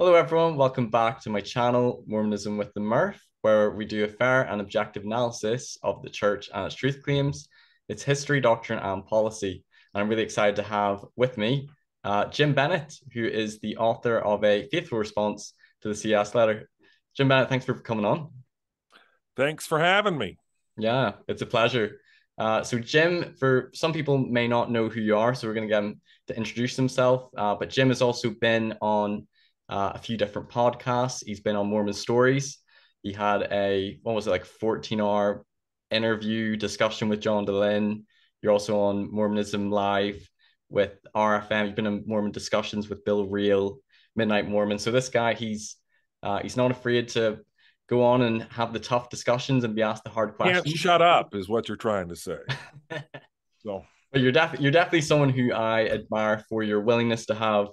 Hello, everyone. Welcome back to my channel, Mormonism with the Murph, where we do a fair and objective analysis of the church and its truth claims, its history, doctrine, and policy. And I'm really excited to have with me uh, Jim Bennett, who is the author of a faithful response to the CES letter. Jim Bennett, thanks for coming on. Thanks for having me. Yeah, it's a pleasure. Uh, so, Jim, for some people may not know who you are, so we're going to get him to introduce himself. Uh, but Jim has also been on uh, a few different podcasts. He's been on Mormon Stories. He had a what was it like 14 hour interview discussion with John Dehlin. You're also on Mormonism Live with RFM. You've been in Mormon discussions with Bill Reel, Midnight Mormon. So this guy, he's uh, he's not afraid to go on and have the tough discussions and be asked the hard questions. Can't shut up, is what you're trying to say. so, but you're definitely you're definitely someone who I admire for your willingness to have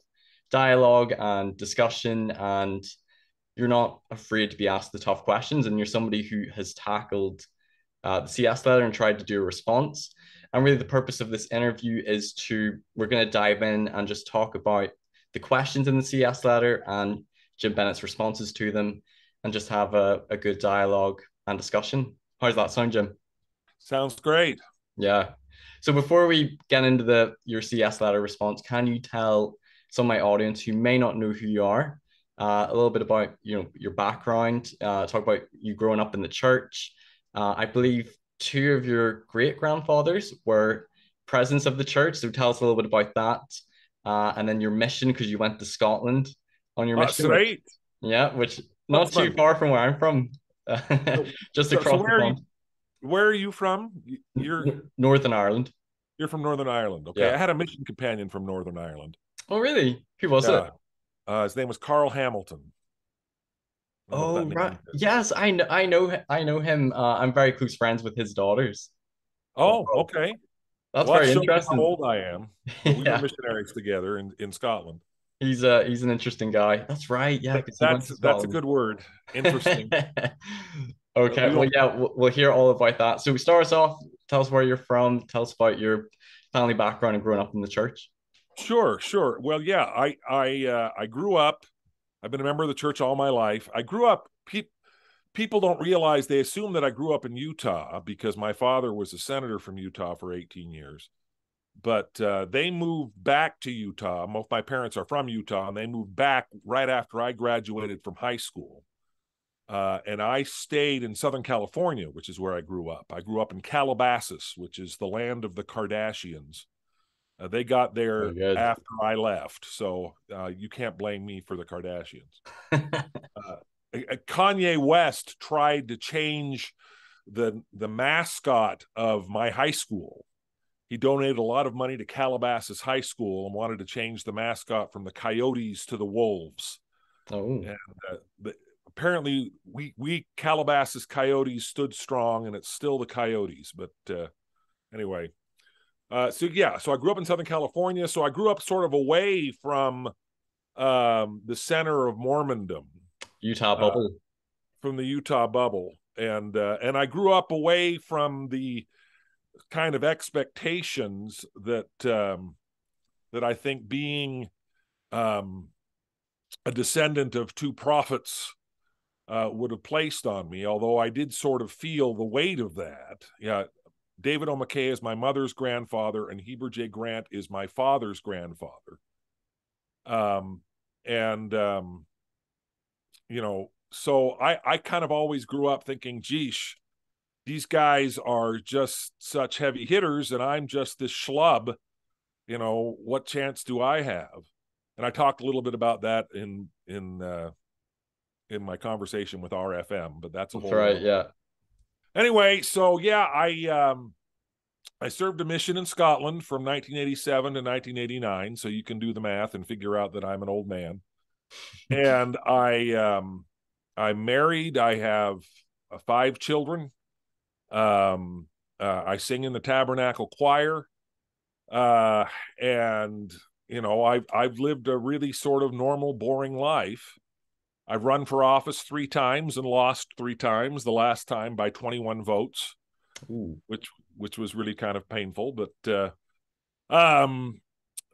dialogue and discussion and you're not afraid to be asked the tough questions and you're somebody who has tackled uh, the ces letter and tried to do a response. And really the purpose of this interview is to we're going to dive in and just talk about the questions in the ces letter and jim bennett's responses to them and just have a, a good dialogue and discussion. How does that sound jim? Sounds great. Yeah. So before we get into the your ces letter response can you tell some of my audience who may not know who you are, uh, a little bit about you know your background, uh, talk about you growing up in the church. Uh, I believe two of your great grandfathers were presidents of the church. So tell us a little bit about that, uh, and then your mission because you went to Scotland on your That's mission. Right. Yeah, which not That's too fun. far from where I'm from, just so, across so where the pond. You, where are you from? You're Northern Ireland. You're from Northern Ireland. Okay, yeah. I had a mission companion from Northern Ireland. Oh, really? Who was yeah. it? Uh, his name was Carl Hamilton. Oh, right. Yes, I know. I know. I know him. Uh, I'm very close friends with his daughters. Oh, okay. That's well, very interesting. How old I am? We yeah. were missionaries together in, in Scotland. He's a uh, he's an interesting guy. That's right. Yeah, that's that's a good word. Interesting. okay. Well, yeah, we'll, we'll hear all about that. So, we start us off. Tell us where you're from. Tell us about your family background and growing up in the church. Sure, sure. Well, yeah, I I uh, I grew up. I've been a member of the church all my life. I grew up. Pe- people don't realize they assume that I grew up in Utah because my father was a senator from Utah for 18 years. But uh, they moved back to Utah. Both my parents are from Utah, and they moved back right after I graduated from high school. Uh, and I stayed in Southern California, which is where I grew up. I grew up in Calabasas, which is the land of the Kardashians. Uh, they got there after I left, so uh, you can't blame me for the Kardashians. uh, Kanye West tried to change the the mascot of my high school. He donated a lot of money to Calabasas High School and wanted to change the mascot from the Coyotes to the Wolves. Oh, and uh, the, apparently we we Calabasas Coyotes stood strong, and it's still the Coyotes. But uh, anyway, uh, so yeah, so I grew up in Southern California. So I grew up sort of away from um, the center of Mormondom, Utah uh, bubble, uh, from the Utah bubble, and uh, and I grew up away from the kind of expectations that um, that I think being um, a descendant of two prophets uh, would have placed on me. Although I did sort of feel the weight of that. Yeah, David O. McKay is my mother's grandfather, and Heber J. Grant is my father's grandfather. Um, and um, you know, so I I kind of always grew up thinking, geesh, these guys are just such heavy hitters, and I'm just this schlub. You know, what chance do I have? And I talked a little bit about that in in uh, in my conversation with RFM, but that's a whole right, yeah anyway, so yeah, I um I served a mission in Scotland from 1987 to 1989, so you can do the math and figure out that I'm an old man. and I um I'm married, I have uh, five children. Um uh, I sing in the tabernacle choir. Uh and you know, I've I've lived a really sort of normal boring life I've run for office three times and lost three times. The last time by 21 votes, Ooh. which which was really kind of painful. But uh, um,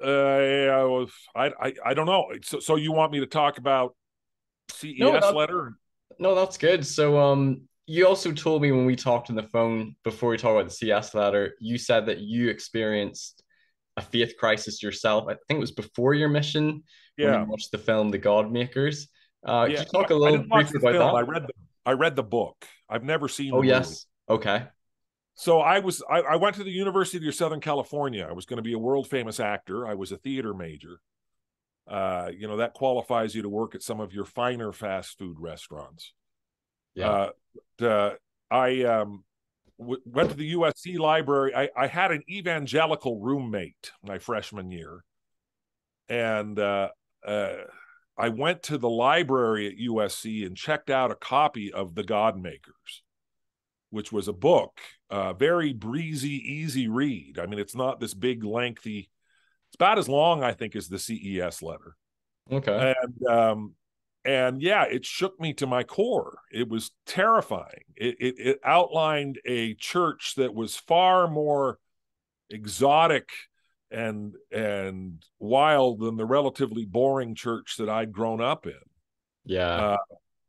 uh, I, I I don't know. So, so you want me to talk about CES No, that- letter? No, that's good. So, um, you also told me when we talked on the phone before we talked about the CES letter, you said that you experienced a faith crisis yourself. I think it was before your mission when Yeah. you watched the film The God Makers. Uh, yeah. can you talk a I little didn't briefly about film. that? I read the I read the book. I've never seen. Oh, the movie. yes. Okay. So I was I, I went to the University of Southern California. I was going to be a world famous actor. I was a theater major. Uh, you know that qualifies you to work at some of your finer fast food restaurants. Yeah. Uh, uh, I um, w- went to the USC library. I, I had an evangelical roommate my freshman year, and uh, uh, I went to the library at USC and checked out a copy of The God Makers, which was a book, uh, very breezy, easy read. I mean, it's not this big, lengthy. It's about as long, I think, as the CES letter okay. and um and yeah it shook me to my core it was terrifying it, it it outlined a church that was far more exotic and and wild than the relatively boring church that I'd grown up in. Yeah. uh,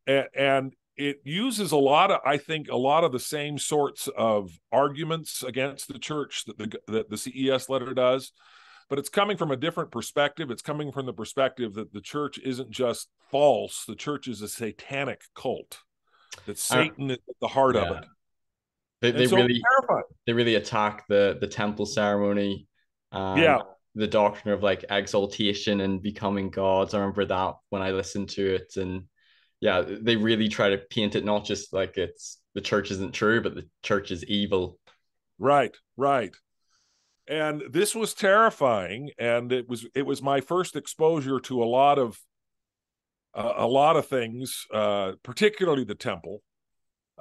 and, and it uses a lot of i think a lot of the same sorts of arguments against the church that the that the ces letter does but it's coming from a different perspective. It's coming from the perspective that the church isn't just false. The church is a satanic cult. That satan is at the heart of it. They they so really they really attack the the temple ceremony. Um, Yeah. The doctrine of like exaltation and becoming gods. I remember that when I listened to it, and yeah, they really try to paint it not just like it's the church isn't true, but the church is evil. Right, right. And this was terrifying, and it was it was my first exposure to a lot of uh, a lot of things, uh, particularly the temple.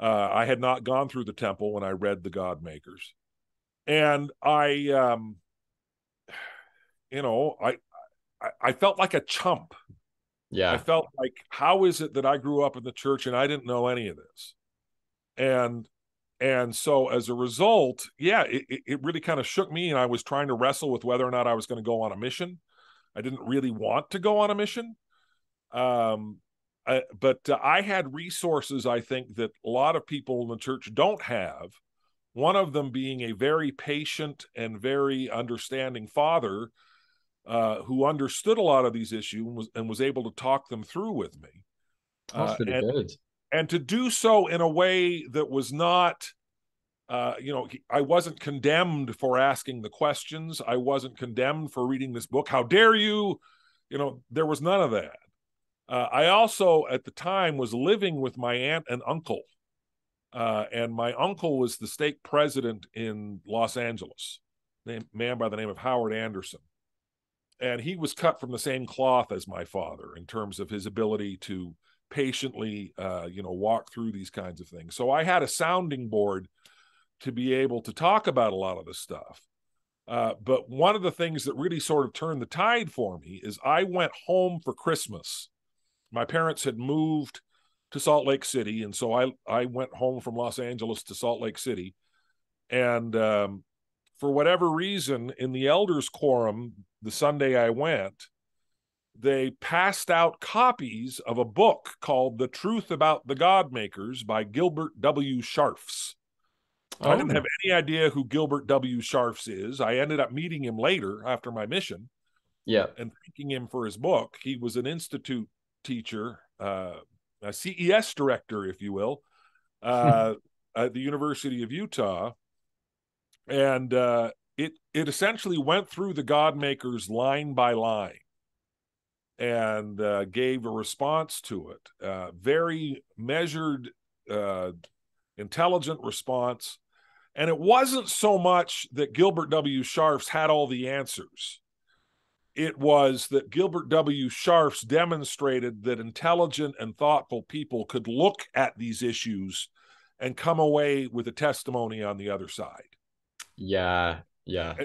Uh, I had not gone through the temple when I read the God Makers, and I, um, you know, I, I I felt like a chump. Yeah. I felt like, how is it that I grew up in the church and I didn't know any of this? And and so as a result, yeah, it, it- really kind of shook me, and I was trying to wrestle with whether or not I was going to go on a mission. I didn't really want to go on a mission, um, I, but uh, I had resources I think that a lot of people in the church don't have. One of them being a very patient and very understanding father uh, who understood a lot of these issues and was, and was able to talk them through with me. Uh, and, and to do so in a way that was not uh, you know i wasn't condemned for asking the questions. I wasn't condemned for reading this book. How dare you? You know there was none of that. Uh, i also at the time was living with my aunt and uncle uh, and my uncle was the stake president in los angeles a man by the name of howard anderson and he was cut from the same cloth as my father in terms of his ability to patiently uh, you know walk through these kinds of things. So i had a sounding board to be able to talk about a lot of this stuff. Uh, but one of the things that really sort of turned the tide for me is i went home for christmas. My parents had moved to salt lake city and so i i went home from los angeles to salt lake city. And um, for whatever reason in the elders quorum the sunday i went they passed out copies of a book called The Truth About the God Makers by Gilbert W. Scharffs. I didn't Oh. have any idea who Gilbert W. Scharffs is. I ended up meeting him later after my mission Yeah. and thanking him for his book. He was an institute teacher, uh, a CES director, if you will, uh, at the University of Utah, and uh, it it essentially went through the God Makers line by line and uh, gave a response to it. Uh, very measured, uh, intelligent response. And it wasn't so much that Gilbert W. Scharffs had all the answers. It was that Gilbert W. Scharffs demonstrated that intelligent and thoughtful people could look at these issues and come away with a testimony on the other side. Yeah. Yeah.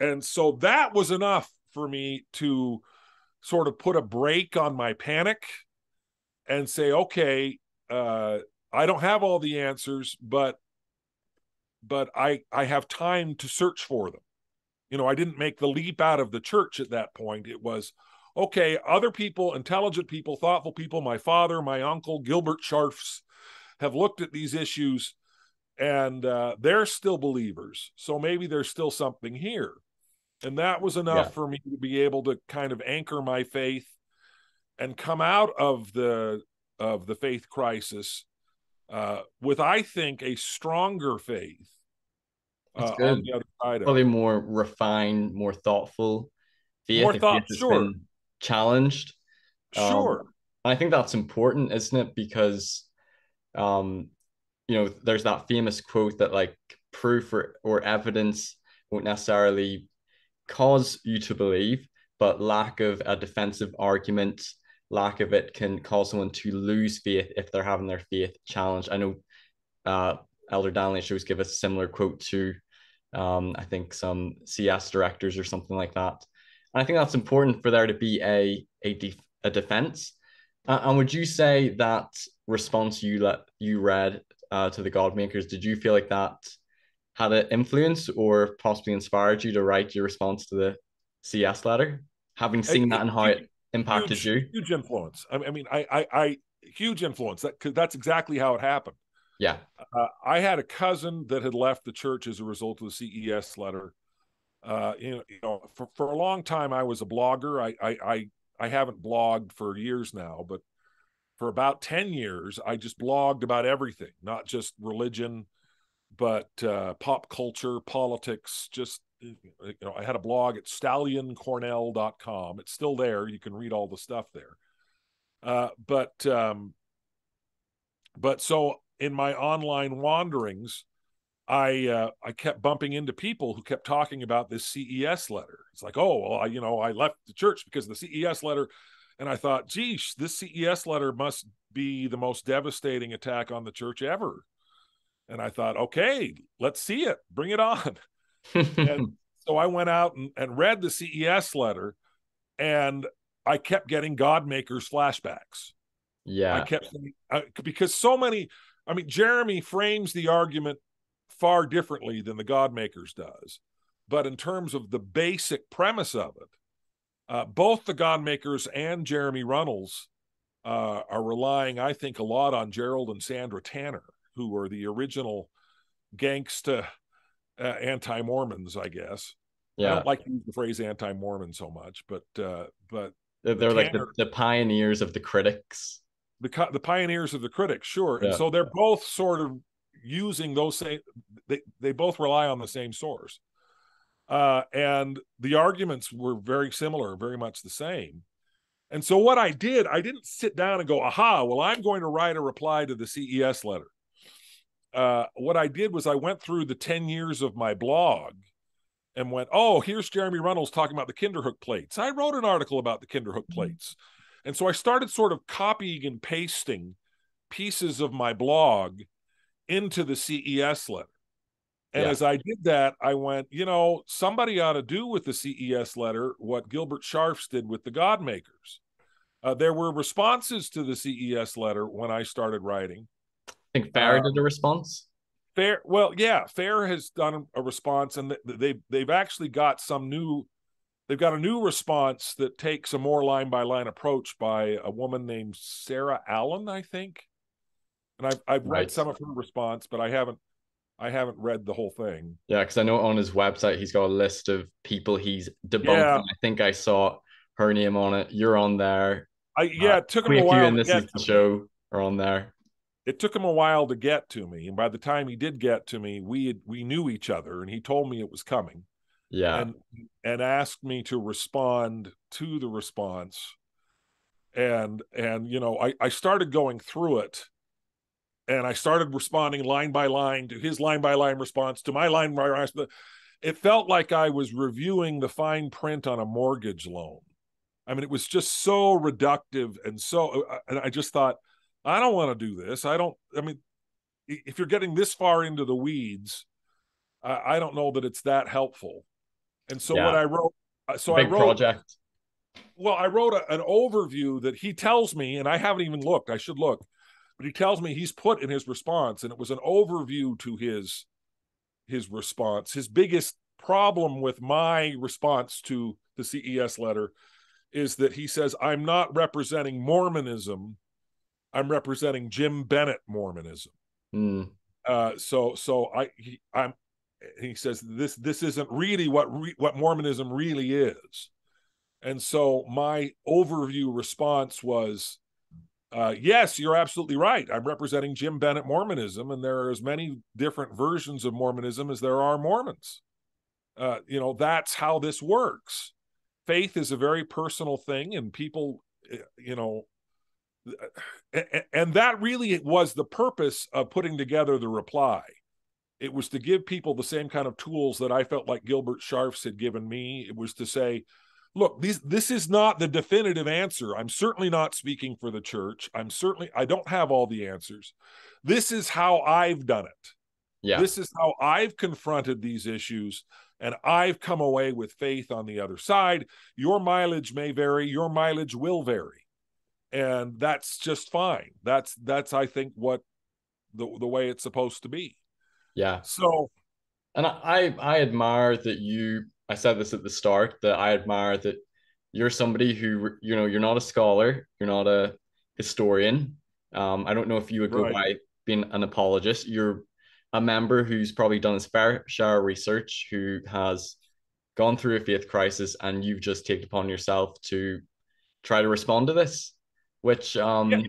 And so that was enough for me to sort of put a break on my panic and say, okay, uh, I don't have all the answers, but but I I have time to search for them. You know, I didn't make the leap out of the church at that point. It was, okay, other people, intelligent people, thoughtful people, my father, my uncle, Gilbert Scharffs, have looked at these issues and uh, they're still believers. So maybe there's still something here. And that was enough yeah. for me to be able to kind of anchor my faith and come out of the of the faith crisis uh, with, I think, a stronger faith uh, on the other side. Probably more refined, more thoughtful faith. More thought, faith sure. challenged. Sure. Um, I think that's important, isn't it? Because um, you know, there's that famous quote that like proof or, or evidence won't necessarily cause you to believe, but lack of a defensive argument, lack of it can cause someone to lose faith if they're having their faith challenged. I know uh, Elder Daniel shows give a similar quote to, um, I think some CES directors or something like that. And I think that's important for there to be a a, def- a defense. Uh, and would you say that response you let you read uh, to the God Makers, did you feel like that had an influence or possibly inspired you to write your response to the CES letter, having seen it, that and how it impacted huge, you? Huge influence. I mean, I, I, I huge influence. That because that's exactly how it happened. Yeah. Uh, I had a cousin that had left the church as a result of the CES letter. Uh, you know, you know, for, for a long time I was a blogger. I, I, I, I haven't blogged for years now, but for about 10 years, I just blogged about everything, not just religion, but uh, pop culture, politics, just, you know, I had a blog at stallioncornell.com. It's still there. You can read all the stuff there. Uh, but, um, but so in my online wanderings, I uh, I kept bumping into people who kept talking about this CES letter. It's like, oh, well, I, you know, I left the church because the CES letter and I thought, geez, this CES letter must be the most devastating attack on the church ever. And I thought, okay, let's see it. Bring it on. and so I went out and, and read the CES letter and I kept getting God makers flashbacks. Yeah. I kept I, uh, because so many, I mean, Jeremy frames the argument far differently than the God makers does. But in terms of the basic premise of it, uh, both the God Makers and Jeremy Runnels uh, are relying, I think, a lot on Gerald and Sandra Tanner, who were the original gangsta uh, anti-Mormons, I guess. Yeah. I don't like to use the phrase anti-Mormon so much, but uh, but they're, they're like the, the pioneers of the critics. The the pioneers of the critics, sure. Yeah. And so they're both sort of using those same. They they both rely on the same source. Uh, and the arguments were very similar, very much the same. And so what I did, I didn't sit down and go, aha, well, I'm going to write a reply to the CES letter. Uh, what I did was I went through the 10 years of my blog and went, oh, here's Jeremy Runnels talking about the Kinderhook plates. I wrote an article about the Kinderhook mm-hmm. plates. And so I started sort of copying and pasting pieces of my blog into the CES letter. And yeah. as I did that, I went, you know, somebody ought to do with the CES letter what Gilbert Scharffs did with the God Makers. Uh, there were responses to the CES letter when I started writing. I think Fair uh, did a response. Fair, well, yeah, Fair has done a response, and they've they've actually got some new. They've got a new response that takes a more line by line approach by a woman named Sarah Allen, I think. And I've I've right. read some of her response, but I haven't I haven't read the whole thing. Yeah, because I know on his website he's got a list of people he's debunked. Yeah. I think I saw her name on it. You're on there. I yeah, uh, it took him a while. and this is the show are on there. It took him a while to get to me, and by the time he did get to me, we had, we knew each other, and he told me it was coming. Yeah, and and asked me to respond to the response, and and you know I I started going through it and I started responding line by line to his line by line response to my line by line. It felt like I was reviewing the fine print on a mortgage loan. I mean, it was just so reductive and so, uh, and I just thought, I don't want to do this. I don't, I mean, if you're getting this far into the weeds, I don't know that it's that helpful. And so yeah. what I wrote, uh, so Big I wrote, project. well, I wrote a, an overview that he tells me, and I haven't even looked, I should look but he tells me he's put in his response and it was an overview to his his response his biggest problem with my response to the ces letter is that he says, I'm not representing Mormonism, I'm representing Jim Bennett Mormonism. Mm. Uh, so so I he, I'm he says this this isn't really what re, what Mormonism really is. And so my overview response was uh, yes, you're absolutely right. I'm representing Jim Bennett Mormonism, and there are as many different versions of Mormonism as there are Mormons. Uh, you know, that's how this works. Faith is a very personal thing, and people, eh, you know, and that really was the purpose of putting together the reply. It was to give people the same kind of tools that I felt like Gilbert Scharffs had given me. It was to say, look these this is not the definitive answer. I'm certainly not speaking for the church. I'm certainly i don't have all the answers. This is how i've done it. Yeah. This is how i've confronted these issues and i've come away with faith on the other side. Your mileage may vary your mileage will vary and that's just fine. That's that's i think what the the way it's supposed to be. Yeah. So and i i admire that you I said this at the start that I admire that you're somebody who you know you're not a scholar, you're not a historian. Um, I don't know if you would go right. by being an apologist. You're a member who's probably done his fair share of research, who has gone through a faith crisis, and you've just taken upon yourself to try to respond to this, which um, yeah.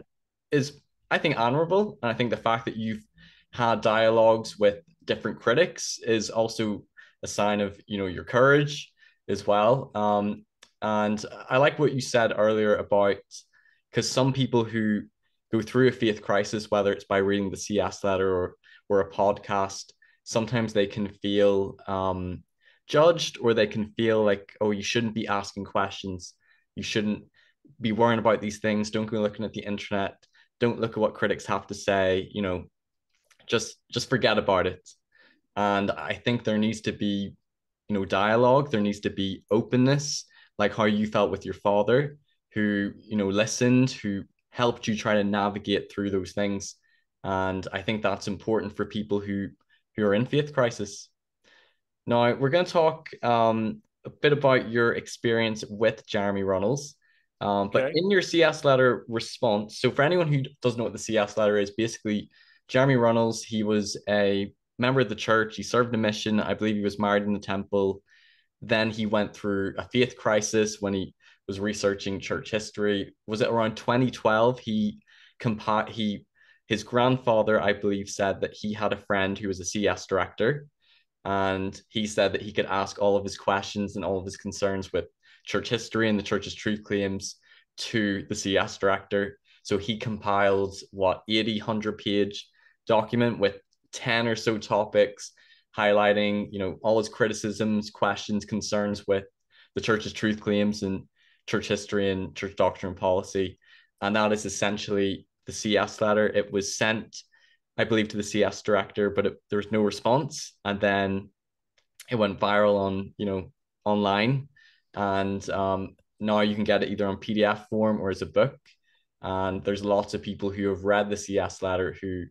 is I think honorable, and I think the fact that you've had dialogues with different critics is also a sign of you know your courage as well. Um, and I like what you said earlier about because some people who go through a faith crisis, whether it's by reading the CES letter or or a podcast, sometimes they can feel um, judged or they can feel like, oh, you shouldn't be asking questions. You shouldn't be worrying about these things. Don't go looking at the internet. Don't look at what critics have to say. You know, just just forget about it. And I think there needs to be, you know, dialogue. There needs to be openness, like how you felt with your father, who, you know, listened, who helped you try to navigate through those things. And I think that's important for people who who are in faith crisis. Now we're going to talk um, a bit about your experience with Jeremy Runnels. Um, but okay. in your CES letter response, so for anyone who doesn't know what the CES letter is, basically Jeremy Runnels, he was a member of the church. He served a mission. I believe he was married in the temple. Then he went through a faith crisis when he was researching church history. Was it around 2012? He compa- he his grandfather, I believe, said that he had a friend who was a CES director, and he said that he could ask all of his questions and all of his concerns with church history and the church's truth claims to the CES director. So he compiled what 80, 100 page document with 10 or so topics highlighting, you know, all his criticisms, questions, concerns with the church's truth claims and church history and church doctrine and policy. And that is essentially the CES letter. It was sent, I believe, to the CES director, but it, there was no response. And then it went viral on, you know, online. And um, now you can get it either on PDF form or as a book. And there's lots of people who have read the CES letter who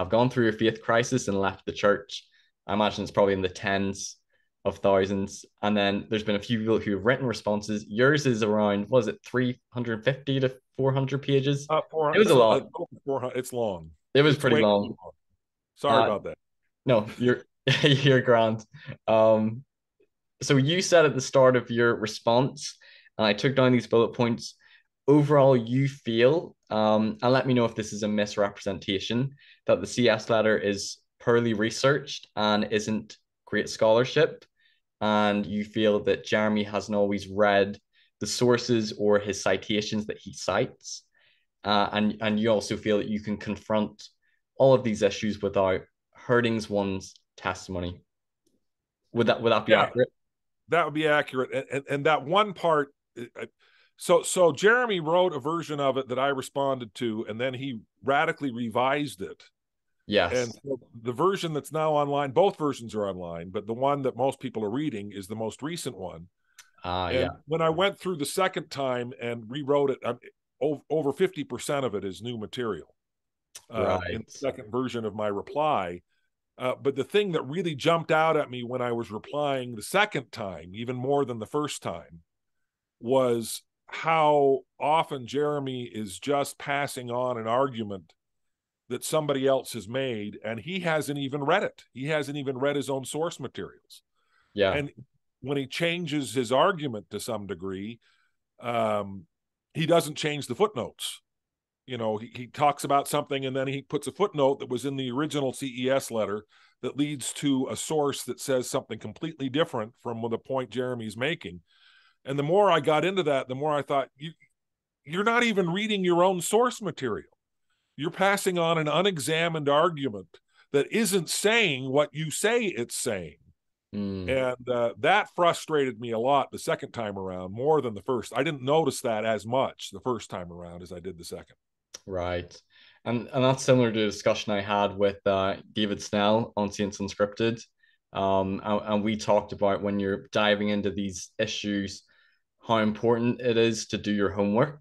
have gone through a faith crisis and left the church. I imagine it's probably in the tens of thousands. And then there's been a few people who have written responses. Yours is around, was it 350 to 400 pages? Uh, it was a lot. It's long. It was it's pretty long. long. Sorry uh, about that. No, you're you're grand. Um, so you said at the start of your response, and I took down these bullet points. Overall, you feel, um, and let me know if this is a misrepresentation, that the CES letter is poorly researched and isn't great scholarship, and you feel that Jeremy hasn't always read the sources or his citations that he cites, uh, and and you also feel that you can confront all of these issues without hurting one's testimony. Would that would that be yeah, accurate? That would be accurate, and, and, and that one part. So so Jeremy wrote a version of it that I responded to, and then he radically revised it Yes. And so the version that's now online, both versions are online, but the one that most people are reading is the most recent one. Uh, and yeah. when I went through the second time and rewrote it, I'm, over 50% of it is new material uh, right. in the second version of my reply. Uh, but the thing that really jumped out at me when I was replying the second time, even more than the first time, was how often Jeremy is just passing on an argument that somebody else has made and he hasn't even read it. He hasn't even read his own source materials. Yeah. And when he changes his argument to some degree, um, he doesn't change the footnotes. You know, he, he talks about something and then he puts a footnote that was in the original CES letter that leads to a source that says something completely different from the point Jeremy's making. And the more I got into that, the more I thought you you're not even reading your own source material. You're passing on an unexamined argument that isn't saying what you say it's saying. Mm. And uh, that frustrated me a lot the second time around more than the first. I didn't notice that as much the first time around as I did the second. Right. And and that's similar to the discussion I had with uh, David Snell on Saints Unscripted. Um, and, and we talked about when you're diving into these issues, how important it is to do your homework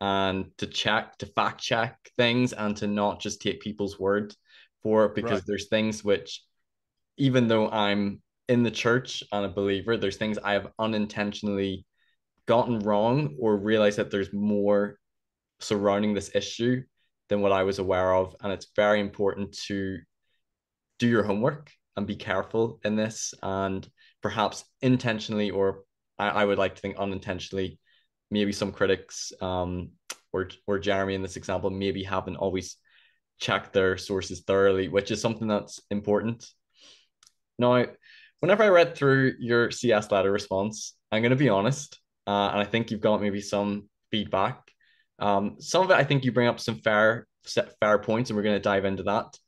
and to check, to fact check things and to not just take people's word for it because right. there's things which, even though I'm in the church and a believer, there's things I have unintentionally gotten wrong or realized that there's more surrounding this issue than what I was aware of. And it's very important to do your homework and be careful in this and perhaps intentionally or I, I would like to think unintentionally maybe some critics um or or Jeremy in this example maybe haven't always checked their sources thoroughly which is something that's important now whenever I read through your CES letter response I'm going to be honest uh, and I think you've got maybe some feedback um, some of it, I think you bring up some fair fair points, and we're going to dive into that.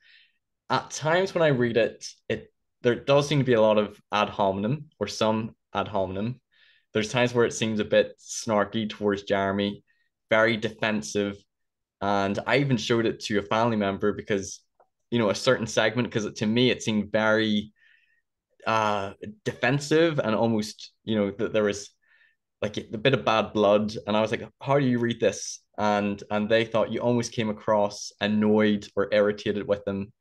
At times when I read it, it there does seem to be a lot of ad hominem or some ad hominem. There's times where it seems a bit snarky towards Jeremy, very defensive, and I even showed it to a family member because you know a certain segment because to me it seemed very uh defensive and almost you know that there was like a bit of bad blood and i was like how do you read this and and they thought you almost came across annoyed or irritated with them.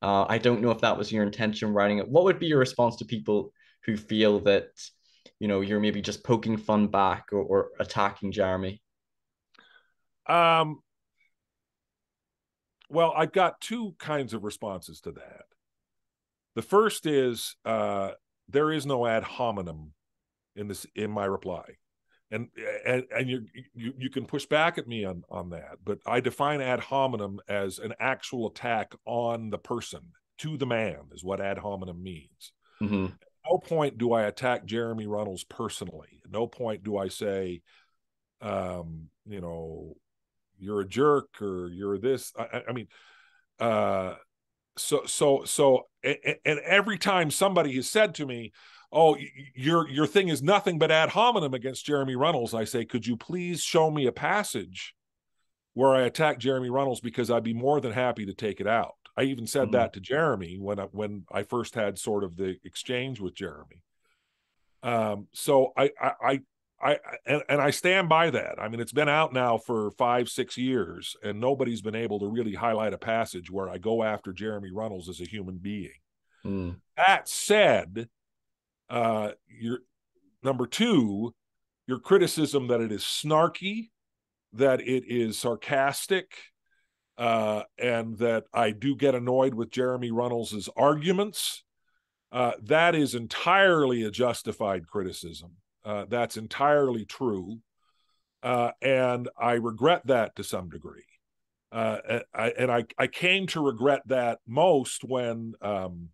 Uh, I don't know if that was your intention writing it. What would be your response to people who feel that you know you're maybe just poking fun back or, or attacking Jeremy? Um. Well, I've got two kinds of responses to that. The first is uh, there is no ad hominem in this in my reply and and, and you, you you can push back at me on on that but i define ad hominem as an actual attack on the person to the man is what ad hominem means mm-hmm. No point do i attack jeremy runnels personally no point do i say um you know you're a jerk or you're this i, I mean uh so so so and, and every time somebody has said to me oh, your your thing is nothing but ad hominem against Jeremy Runnels. I say, could you please show me a passage where I attack Jeremy Runnels because I'd be more than happy to take it out. I even said mm-hmm. that to Jeremy when I, when I first had sort of the exchange with Jeremy. Um, so I, I, I, I and, and I stand by that. I mean, it's been out now for five, six years, and nobody's been able to really highlight a passage where I go after Jeremy Runnels as a human being. Mm. That said, uh, your number two, your criticism that it is snarky, that it is sarcastic, uh, and that I do get annoyed with Jeremy Runnels's arguments. Uh, that is entirely a justified criticism. Uh, that's entirely true. Uh, and I regret that to some degree. Uh, I, and I, I came to regret that most when um,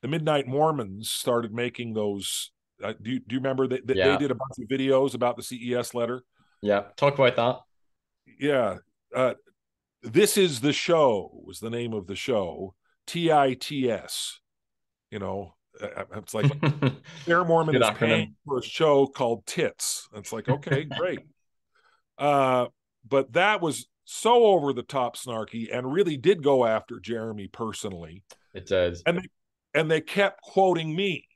the Midnight Mormons started making those. Uh, do you, do you remember that they, yeah. they, did a bunch of videos about the CES letter? Yeah, talk about that. Yeah, uh, this is the show was the name of the show. T I T S. You know, uh, uh, it's like Fair Mormon is paying for a show called Tits. It's like okay, great. Uh, but that was so over the top snarky and really did go after Jeremy personally. It does. And they and they kept quoting me.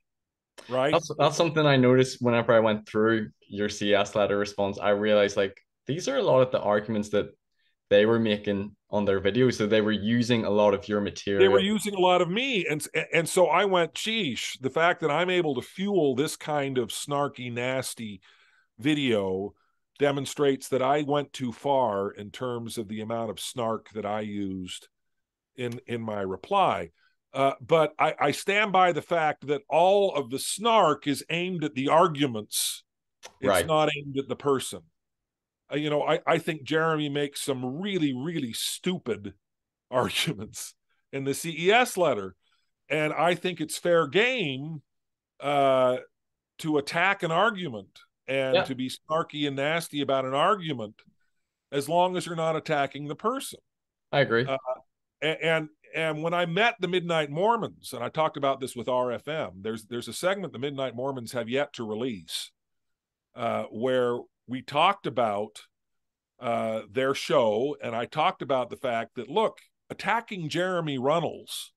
Right. That's, that's something I noticed whenever I went through your CES letter response. I realized like these are a lot of the arguments that they were making on their videos. So they were using a lot of your material. They were using a lot of me. And and so I went, sheesh, the fact that I'm able to fuel this kind of snarky, nasty video demonstrates that I went too far in terms of the amount of snark that I used in in my reply. Uh, but I, I stand by the fact that all of the snark is aimed at the arguments. It's Right. not aimed at the person. Uh, you know, I, I think Jeremy makes some really, really stupid arguments in the CES letter. And I think it's fair game uh, to attack an argument and Yeah. to be snarky and nasty about an argument as long as you're not attacking the person I agree. Uh, A- and and when I met the Midnight Mormons, and I talked about this with RFM, there's there's a segment the Midnight Mormons have yet to release, uh, where we talked about uh, their show, and I talked about the fact that look, attacking Jeremy Runnels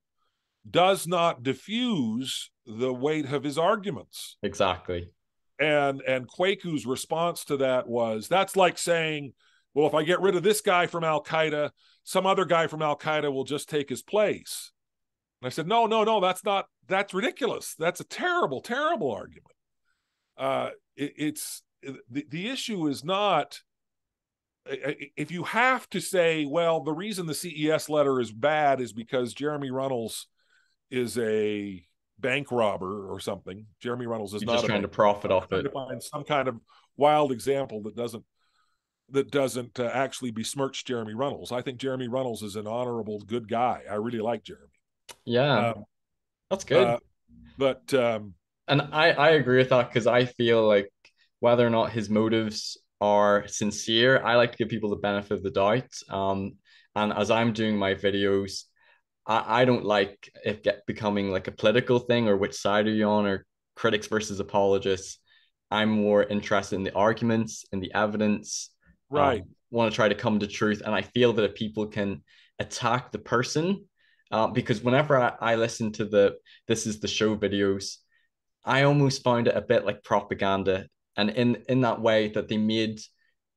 does not diffuse the weight of his arguments exactly. and and Kwaku's response to that was that's like saying, well, if I get rid of this guy from Al Qaeda, some other guy from Al Qaeda will just take his place. And I said, no, no, no, that's not that's ridiculous. That's a terrible, terrible argument. Uh, it, it's the the issue is not if you have to say, well, the reason the CES letter is bad is because Jeremy Runnels is a bank robber or something. Jeremy Runnels is You're not just trying to profit off it. to find some kind of wild example that doesn't that doesn't uh, actually besmirch Jeremy Runnels. I think Jeremy Runnels is an honorable, good guy. I really like Jeremy. Yeah, Um, that's good. uh, but um, And I, I agree with that because I feel like whether or not his motives are sincere, I like to give people the benefit of the doubt. Um, and as I'm doing my videos, I, I don't like it get becoming like a political thing or which side are you on or critics versus apologists. I'm more interested in the arguments and the evidence. right, want to try to come to truth. And I feel that if people can attack the person, uh, because whenever I, I listen to the this is the show videos, I almost found it a bit like propaganda. And in in that way that they made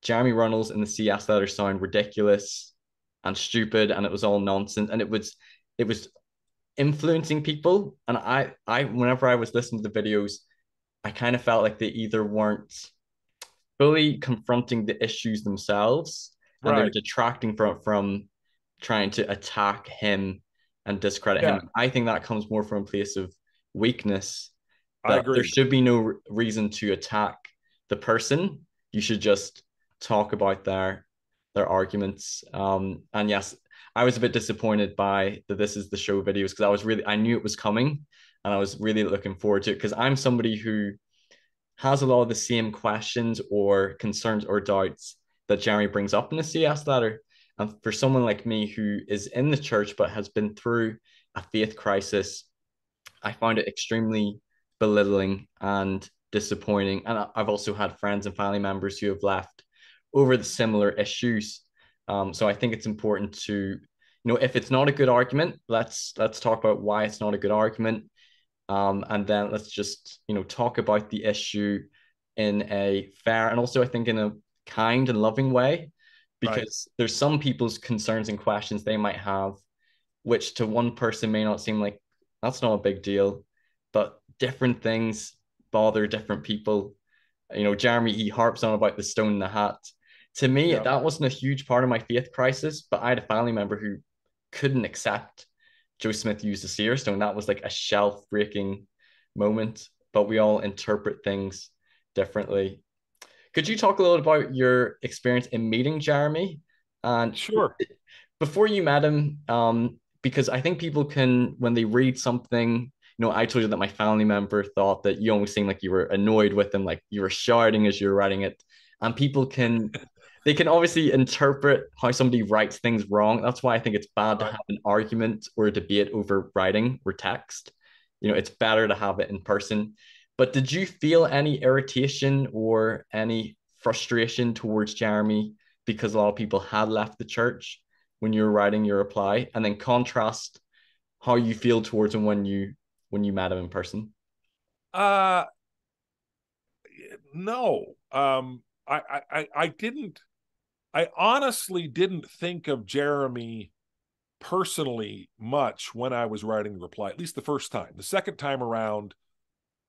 Jeremy Runnels and the CES letter sound ridiculous and stupid, and it was all nonsense. And it was it was influencing people. And I I whenever I was listening to the videos, I kind of felt like they either weren't fully confronting the issues themselves and they're detracting from from trying to attack him and discredit Yeah. him. I think that comes more from a place of weakness. I that agree. There should be no reason to attack the person. You should just talk about their their arguments. Um, and yes, I was a bit disappointed by the This Is the Show videos because I was really I knew it was coming and I was really looking forward to it because I'm somebody who has a lot of the same questions or concerns or doubts that Jeremy brings up in the CES letter. And for someone like me who is in the church but has been through a faith crisis, I found it extremely belittling and disappointing. And I've also had friends and family members who have left over the similar issues. Um, so I think it's important to, you know, if it's not a good argument, let's let's talk about why it's not a good argument. Um, and then let's just, you know, talk about the issue in a fair and also I think in a kind and loving way. Because there's some people's concerns and questions they might have, which to one person may not seem like that's not a big deal, but different things bother different people. You know, Jeremy he harps on about the stone in the hat. To me, Yeah. that wasn't a huge part of my faith crisis, but I had a family member who couldn't accept Joe Smith used a seer stone. That was like a shelf breaking moment, but we all interpret things differently. Could you talk a little about your experience in meeting Jeremy? And Sure. before you met him, um, because I think people can, when they read something, know, I told you that my family member thought that you almost seemed like you were annoyed with them, like you were shouting as you were writing it. And people can, they can obviously interpret how somebody writes things wrong. That's why I think it's bad to have an argument or a debate over writing or text. You know, it's better to have it in person. But did you feel any irritation or any frustration towards Jeremy because a lot of people had left the church when you were writing your reply? And then contrast how you feel towards him when you when you met him in person. Uh no. Um I, I I didn't I honestly didn't think of Jeremy personally much when I was writing the reply, at least the first time. The second time around,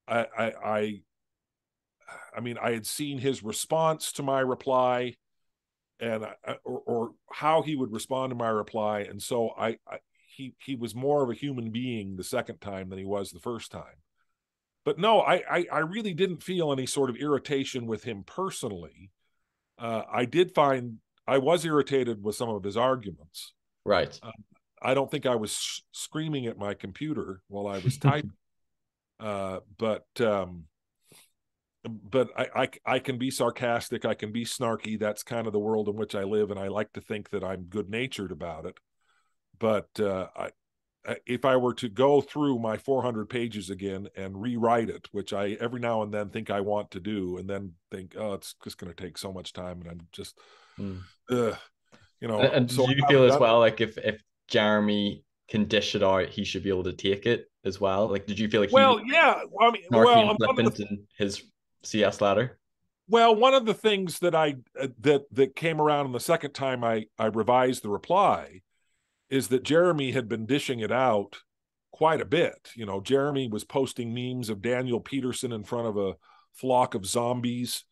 I I, I I mean, I had seen his response to my reply, and or, or how he would respond to my reply, and so I, I he he was more of a human being the second time than he was the first time. But no, I I, I really didn't feel any sort of irritation with him personally. Uh, I did find I was irritated with some of his arguments. Right. Uh, I don't think I was sh- screaming at my computer while I was typing. uh, but um, but I, I I can be sarcastic. I can be snarky. That's kind of the world in which I live, and I like to think that I'm good natured about it. But uh, I, if I were to go through my 400 pages again and rewrite it, which I every now and then think I want to do, and then think, oh, it's just going to take so much time, and I'm just, mm. uh, you know. And, and so do you feel as well like if if Jeremy can dish it out, he should be able to take it as well? Like, did you feel like well, yeah, I mean, well, flippant the, in his CES letter? Well, one of the things that I uh, that that came around in the second time I I revised the reply is that Jeremy had been dishing it out quite a bit. You know, Jeremy was posting memes of Daniel Peterson in front of a flock of zombies,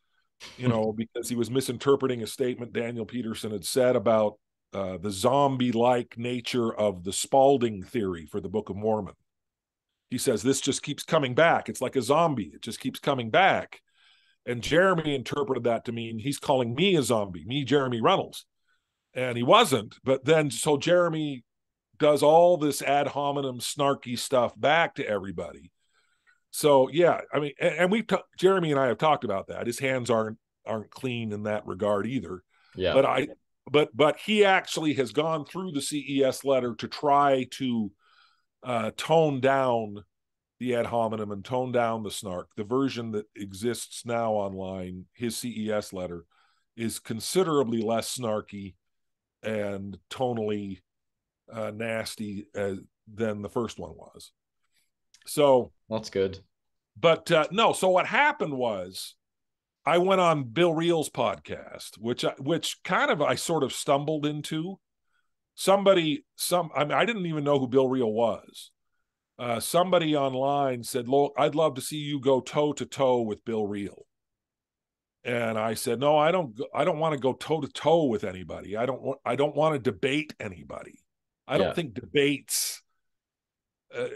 you know, because he was misinterpreting a statement Daniel Peterson had said about uh, the zombie like nature of the Spalding theory for the Book of Mormon. He says this just keeps coming back. It's like a zombie, it just keeps coming back. And Jeremy interpreted that to mean he's calling me a zombie, me, Jeremy Runnells and he wasn't. But then, so Jeremy does all this ad hominem snarky stuff back to everybody. So yeah, I mean, and, and we t- Jeremy and I have talked about that. His hands aren't aren't clean in that regard either. Yeah. But I, but but he actually has gone through the CES letter to try to uh, tone down the ad hominem and tone down the snark. The version that exists now online, his CES letter, is considerably less snarky and tonally uh, nasty as, than the first one was. So that's good. But uh, no, so what happened was I went on Bill Reel's podcast, which I, which kind of I sort of stumbled into. Somebody, some I, mean, I didn't even know who Bill Reel was. Uh, somebody online said, "Look, I'd love to see you go toe to toe with Bill Reel." And I said, "No, I don't. I don't want to go toe to toe with anybody. I don't want. I don't want to debate anybody. I don't think debates. Uh,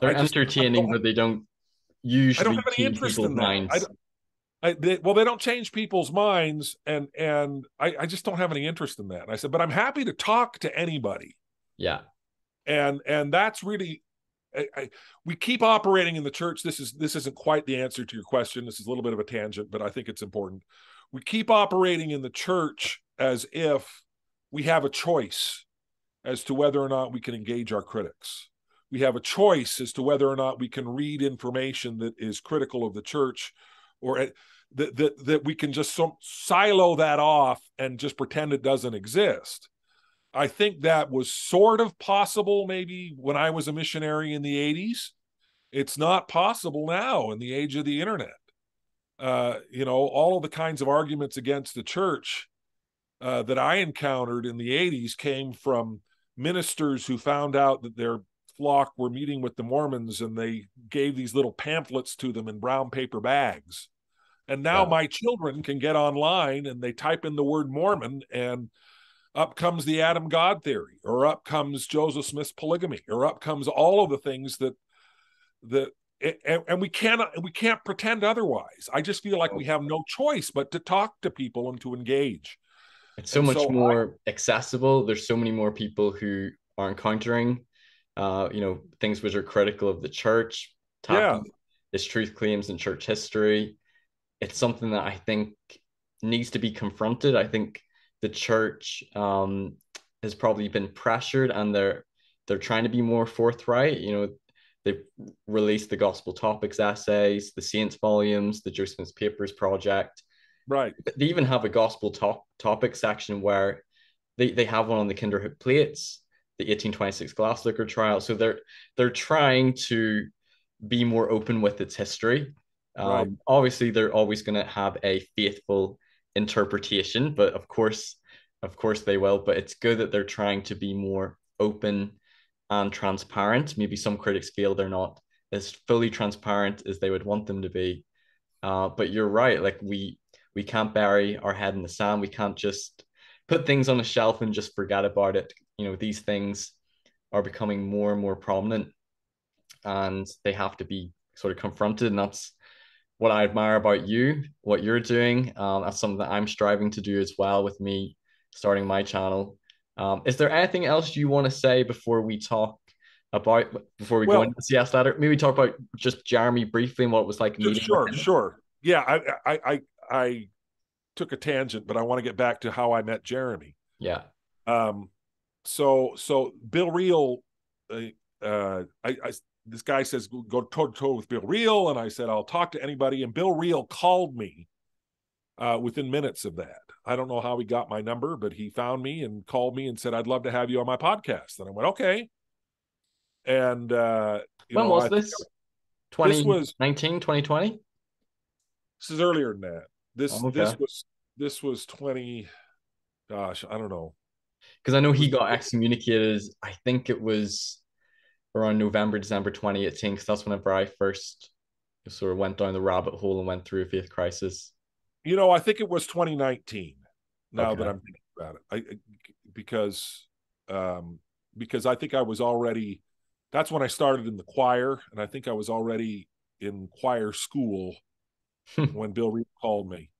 They're just, entertaining, but they don't usually. I don't have any interest in minds. I, they, well, they don't change people's minds, and and I, I just don't have any interest in that. And I said, but I'm happy to talk to anybody. Yeah, and and that's really I, we keep operating in the church. This is this isn't quite the answer to your question. This is a little bit of a tangent, but I think it's important. We keep operating in the church as if we have a choice as to whether or not we can engage our critics. We have a choice as to whether or not we can read information that is critical of the church, or uh, that that that we can just so, silo that off and just pretend it doesn't exist. I think that was sort of possible maybe when I was a missionary in the 80s. It's not possible now in the age of the internet. Uh, you know, all of the kinds of arguments against the church uh, that I encountered in the 80s came from ministers who found out that their flock were meeting with the Mormons and they gave these little pamphlets to them in brown paper bags. And now my children can get online and they type in the word Mormon and up comes the Adam God theory, or up comes Joseph Smith's polygamy, or up comes all of the things that that and, and, we cannot we can't pretend otherwise. I just feel like we have no choice but to talk to people and to engage. It's so and much so more I, accessible. There's so many more people who are encountering, uh, you know, things which are critical of the church, yeah. its truth claims in church history. It's something that I think needs to be confronted. I think the church um, has probably been pressured and they're they're trying to be more forthright. You know, they've released the gospel topics essays, the saints volumes, the Smith Papers project. Right. They even have a gospel top topic section where they, they have one on the Kinderhook plates, the 1826 glass looker trial. So they're they're trying to be more open with its history. Um, right. Obviously, they're always going to have a faithful interpretation, but of course, of course they will. But it's good that they're trying to be more open and transparent. Maybe some critics feel they're not as fully transparent as they would want them to be. Uh, but you're right, like we we can't bury our head in the sand. We can't just put things on a shelf and just forget about it. You know, these things are becoming more and more prominent and they have to be sort of confronted. And that's what I admire about you, what you're doing. Um, that's something that I'm striving to do as well with me starting my channel. Um, is there anything else you want to say before we talk about before we well, go into the CES letter? Maybe talk about just Jeremy briefly and what it was like. Sure, sure. Yeah, I, I, I, I took a tangent, but I want to get back to how I met Jeremy. Yeah. Um. So, so Bill Reel, uh, uh I, I this guy says go toe to toe with Bill Reel, and I said I'll talk to anybody, and Bill Reel called me uh, within minutes of that. I don't know how he got my number, but he found me and called me and said I'd love to have you on my podcast. And I went okay. And uh, when know, was I this? 2019, 2020? This is earlier than that. This oh, okay. this was this was 20 gosh, I don't know. Because I know he got excommunicated, I think it was around November, December 2018, because that's whenever I first sort of went down the rabbit hole and went through a faith crisis. You know, I think it was 2019. Now okay. that I'm thinking about it, I because um, because I think I was already. That's when I started in the choir, and I think I was already in choir school when Bill Reel called me.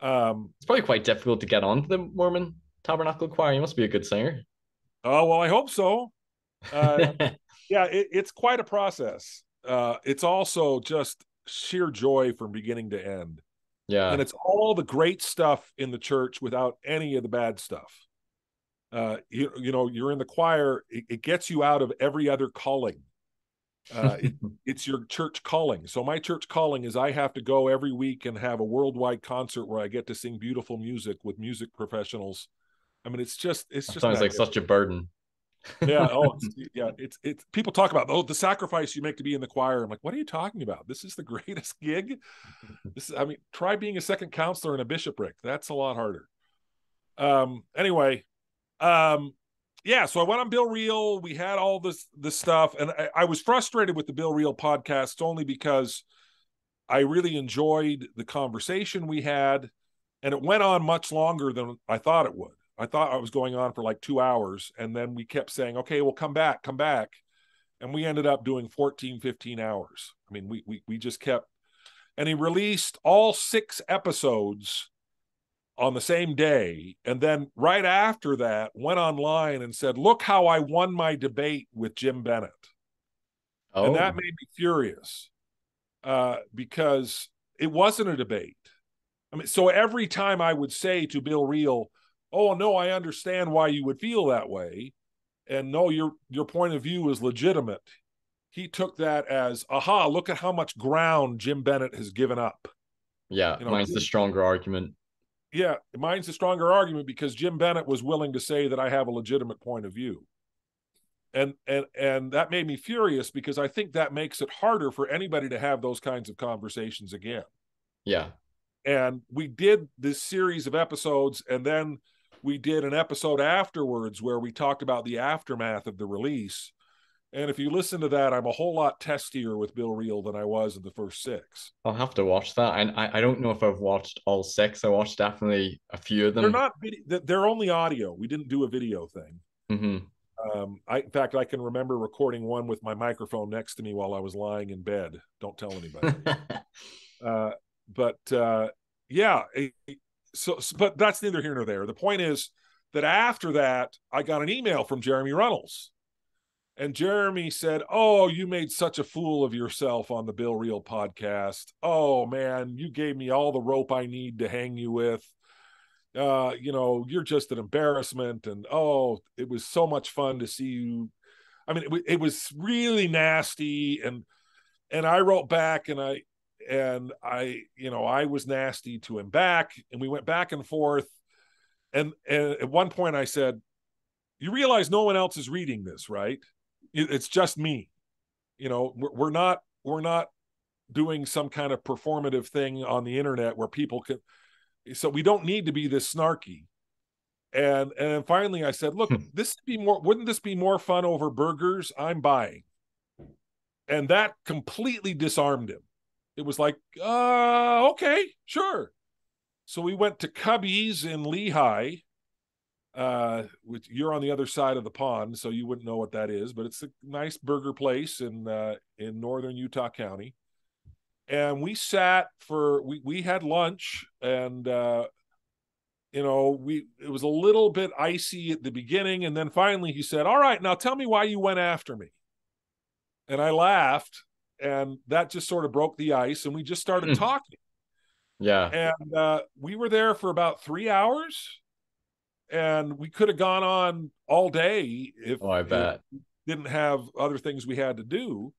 Um, it's probably quite difficult to get onto the Mormon Tabernacle Choir. You must be a good singer. Oh well, I hope so. Uh, yeah, it, it's quite a process. Uh, it's also just sheer joy from beginning to end. Yeah, and it's all the great stuff in the church without any of the bad stuff. Uh, you you know, you're in the choir. It, it gets you out of every other calling. Uh, it, it's your church calling. So my church calling is I have to go every week and have a worldwide concert where I get to sing beautiful music with music professionals. I mean, it's just it's just sounds like such a burden yeah. Oh, it's, yeah. It's it's people talk about oh the sacrifice you make to be in the choir. I'm like, what are you talking about? This is the greatest gig. This is, I mean, try being a second counselor in a bishopric. That's a lot harder. Um. Anyway, um, yeah. So I went on Bill Reel. We had all this this stuff, and I, I was frustrated with the Bill Reel podcast only because I really enjoyed the conversation we had, and it went on much longer than I thought it would. I thought I was going on for like two hours. And then we kept saying, okay, well, come back, come back. And we ended up doing 14, 15 hours. I mean, we, we, we just kept, and he released all six episodes on the same day. And then right after that, went online and said, look how I won my debate with Jim Bennett. Oh. And that oh. made me furious uh, because it wasn't a debate. I mean, so every time I would say to Bill Reel, oh no i understand why you would feel that way. And no your your point of view is legitimate. He took that as aha look at how much ground jim bennett has given up. Yeah you know, mine's the stronger argument. Yeah mine's the stronger argument because jim bennett was willing to say that i have a legitimate point of view. And and and that made me furious because i think that makes it harder for anybody to have those kinds of conversations again. Yeah. And we did this series of episodes and then we did an episode afterwards where we talked about the aftermath of the release. And if you listen to that, I'm a whole lot testier with Bill Reel than I was in the first six. I'll have to watch that. And I, I don't know if I've watched all six. I watched definitely a few of them. They're not video, they're only audio. We didn't do a video thing. Mm-hmm. Um, I, in fact, I can remember recording one with my microphone next to me while I was lying in bed. Don't tell anybody. uh, but uh, yeah, it, so, but that's neither here nor there. The point is that after that, I got an email from Jeremy Runnels. And Jeremy said, Oh, you made such a fool of yourself on the Bill Reel podcast. Oh, man, you gave me all the rope I need to hang you with. Uh, you know, you're just an embarrassment. And oh, it was so much fun to see you. I mean, it, it was really nasty. And, and I wrote back and I, and I, you know, I was nasty to him back, and we went back and forth. And, and at one point, I said, "You realize no one else is reading this, right? It's just me. You know, we're, we're not we're not doing some kind of performative thing on the internet where people can. So we don't need to be this snarky." And and finally, I said, "Look, hmm. this be more. Wouldn't this be more fun over burgers? I'm buying." and that completely disarmed him. It was like, uh, okay, sure. So we went to Cubby's in Lehi, uh, which you're on the other side of the pond, so you wouldn't know what that is, but it's a nice burger place in uh, in northern Utah County. And we sat for we we had lunch, and uh, you know we it was a little bit icy at the beginning, and then finally he said, "All right, now tell me why you went after me." And I laughed, and that just sort of broke the ice, and we just started mm. talking. Yeah, and uh, we were there for about three hours and we could have gone on all day if, oh, I bet. didn't have other things we had to do.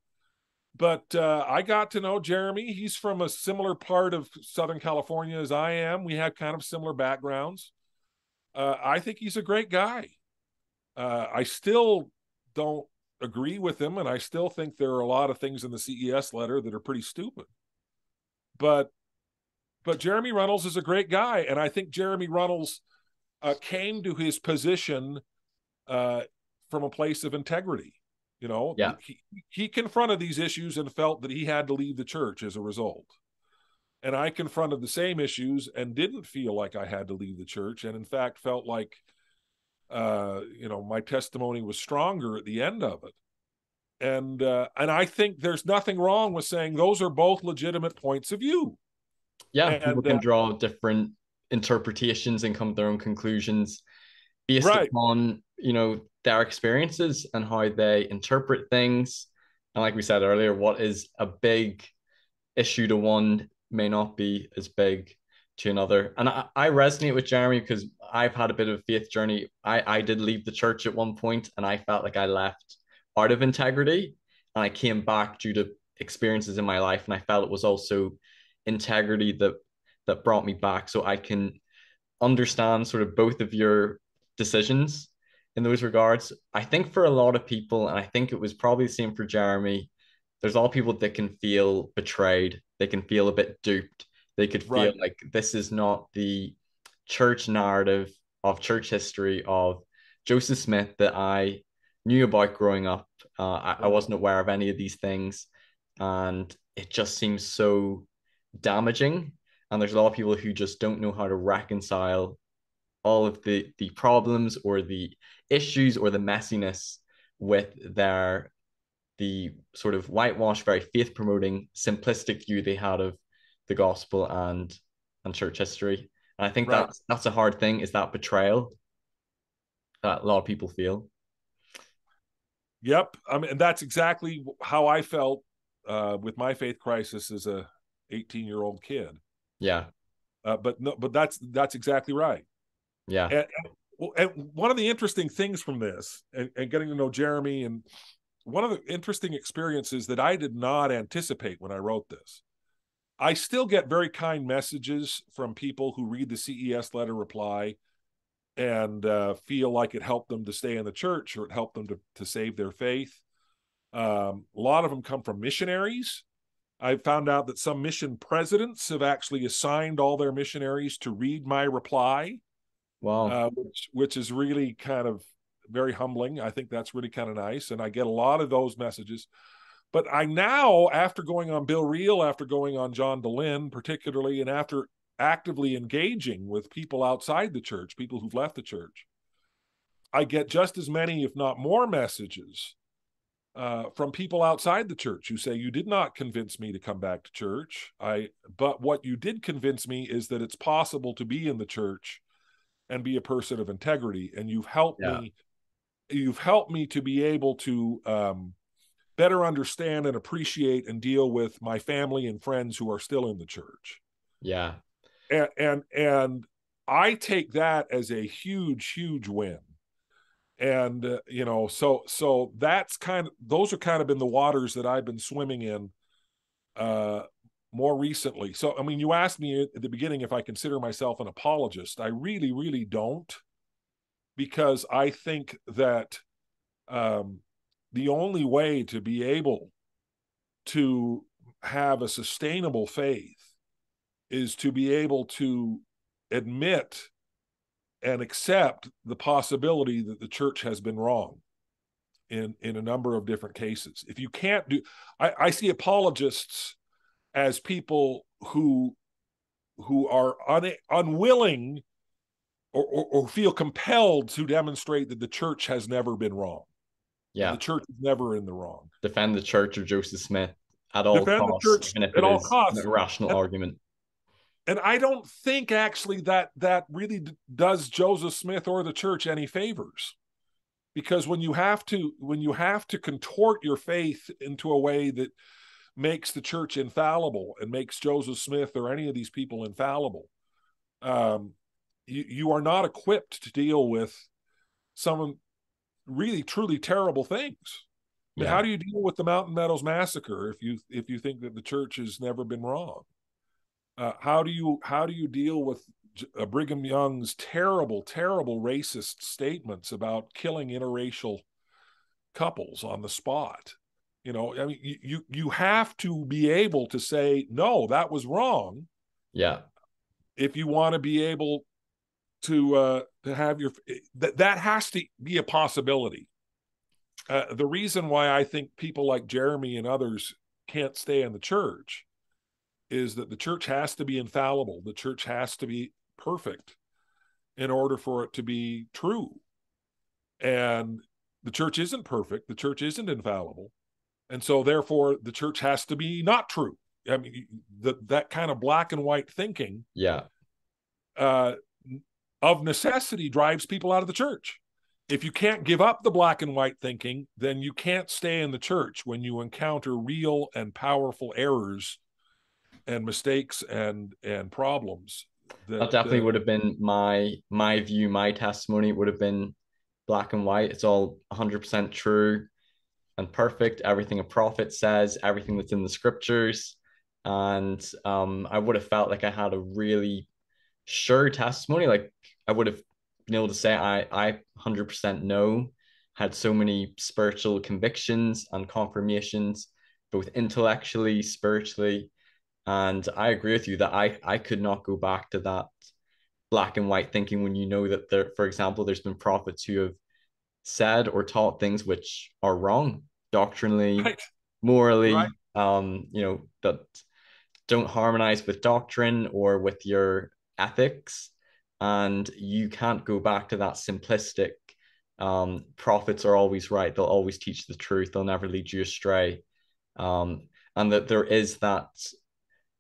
But uh, I got to know Jeremy. He's from a similar part of Southern California as I am. We had kind of similar backgrounds. Uh, I think he's a great guy. Uh, I still don't agree with him, and I still think there are a lot of things in the CES letter that are pretty stupid. But but Jeremy Runnells is a great guy, and I think Jeremy Runnells – uh, came to his position uh, from a place of integrity. You know, yeah. he, he confronted these issues and felt that he had to leave the church as a result. And I confronted the same issues and didn't feel like I had to leave the church, and in fact felt like, uh, you know, my testimony was stronger at the end of it. And uh, and I think there's nothing wrong with saying those are both legitimate points of view. Yeah, and, people can uh, draw different interpretations and come to their own conclusions based right. upon you know their experiences and how they interpret things and like we said earlier what is a big issue to one may not be as big to another and i, I resonate with jeremy because i've had a bit of a faith journey i i did leave the church at one point and i felt like i left out of integrity and i came back due to experiences in my life and i felt it was also integrity that that brought me back so I can understand sort of both of your decisions in those regards. I think for a lot of people, and I think it was probably the same for Jeremy, there's all people that can feel betrayed. They can feel a bit duped. They could feel right. like this is not the church narrative of church history of Joseph Smith that I knew about growing up. Uh, I, I wasn't aware of any of these things. And it just seems so damaging and there's a lot of people who just don't know how to reconcile all of the the problems or the issues or the messiness with their the sort of whitewash very faith promoting simplistic view they had of the gospel and and church history and i think right. that's that's a hard thing is that betrayal that a lot of people feel yep i mean and that's exactly how i felt uh, with my faith crisis as a 18 year old kid yeah. Uh, but no, but that's that's exactly right. Yeah. And, and, and one of the interesting things from this, and, and getting to know Jeremy, and one of the interesting experiences that I did not anticipate when I wrote this, I still get very kind messages from people who read the CES letter reply and uh, feel like it helped them to stay in the church or it helped them to, to save their faith. Um, a lot of them come from missionaries I found out that some mission presidents have actually assigned all their missionaries to read my reply. Wow. Uh, which, which is really kind of very humbling. I think that's really kind of nice. And I get a lot of those messages. But I now, after going on Bill Reel, after going on John Dehlin, particularly, and after actively engaging with people outside the church, people who've left the church, I get just as many, if not more, messages uh, from people outside the church who say you did not convince me to come back to church i but what you did convince me is that it's possible to be in the church and be a person of integrity and you've helped yeah. me you've helped me to be able to um, better understand and appreciate and deal with my family and friends who are still in the church. Yeah. And and, and i take that as a huge huge win. And uh, you know so so that's kind of those are kind of been the waters that i've been swimming in uh more recently. So i mean you asked me at the beginning if i consider myself an apologist. I really really don't because i think that um the only way to be able to have a sustainable faith is to be able to admit and accept the possibility that the church has been wrong in in a number of different cases. If you can't do, I, I see apologists as people who who are un, unwilling or, or, or, feel compelled to demonstrate that the church has never been wrong. Yeah, the church is never in the wrong. Defend the church of Joseph Smith at all Defend costs, the church at all costs. An irrational and, argument. And I don't think actually that that really does Joseph Smith or the church any favors because when you have to when you have to contort your faith into a way that makes the church infallible and makes Joseph Smith or any of these people infallible, um, you, you are not equipped to deal with some really truly terrible things. I mean, yeah. how do you deal with the Mountain Meadows massacre if you if you think that the church has never been wrong? Uh, how do you how do you deal with uh, Brigham Young's terrible, terrible racist statements about killing interracial couples on the spot. You know, I mean, you you have to be able to say no, that was wrong. Yeah. If you want to be able to uh, to have your that that has to be a possibility. Uh, the reason why I think people like Jeremy and others can't stay in the church is that the church has to be infallible. The church has to be perfect in order for it to be true. And the church isn't perfect, the church isn't infallible. And so therefore the church has to be not true. I mean the, that kind of black and white thinking yeah uh, of necessity drives people out of the church. If you can't give up the black and white thinking, then you can't stay in the church when you encounter real and powerful errors and mistakes and and problems that, that definitely would have been my my view my testimony would have been black and white. It's all 100% true and perfect. Everything a prophet says everything that's in the scriptures. And um, i would have felt like i had a really sure testimony like i would have been able to say i i 100% know had so many spiritual convictions and confirmations both intellectually spiritually and I agree with you that I I could not go back to that black and white thinking when you know that there, for example, there's been prophets who have said or taught things which are wrong doctrinally, right. morally, right. um, you know, that don't harmonize with doctrine or with your ethics. And you can't go back to that simplistic um, prophets are always right. They'll always teach the truth. They'll never lead you astray. Um, and that there is that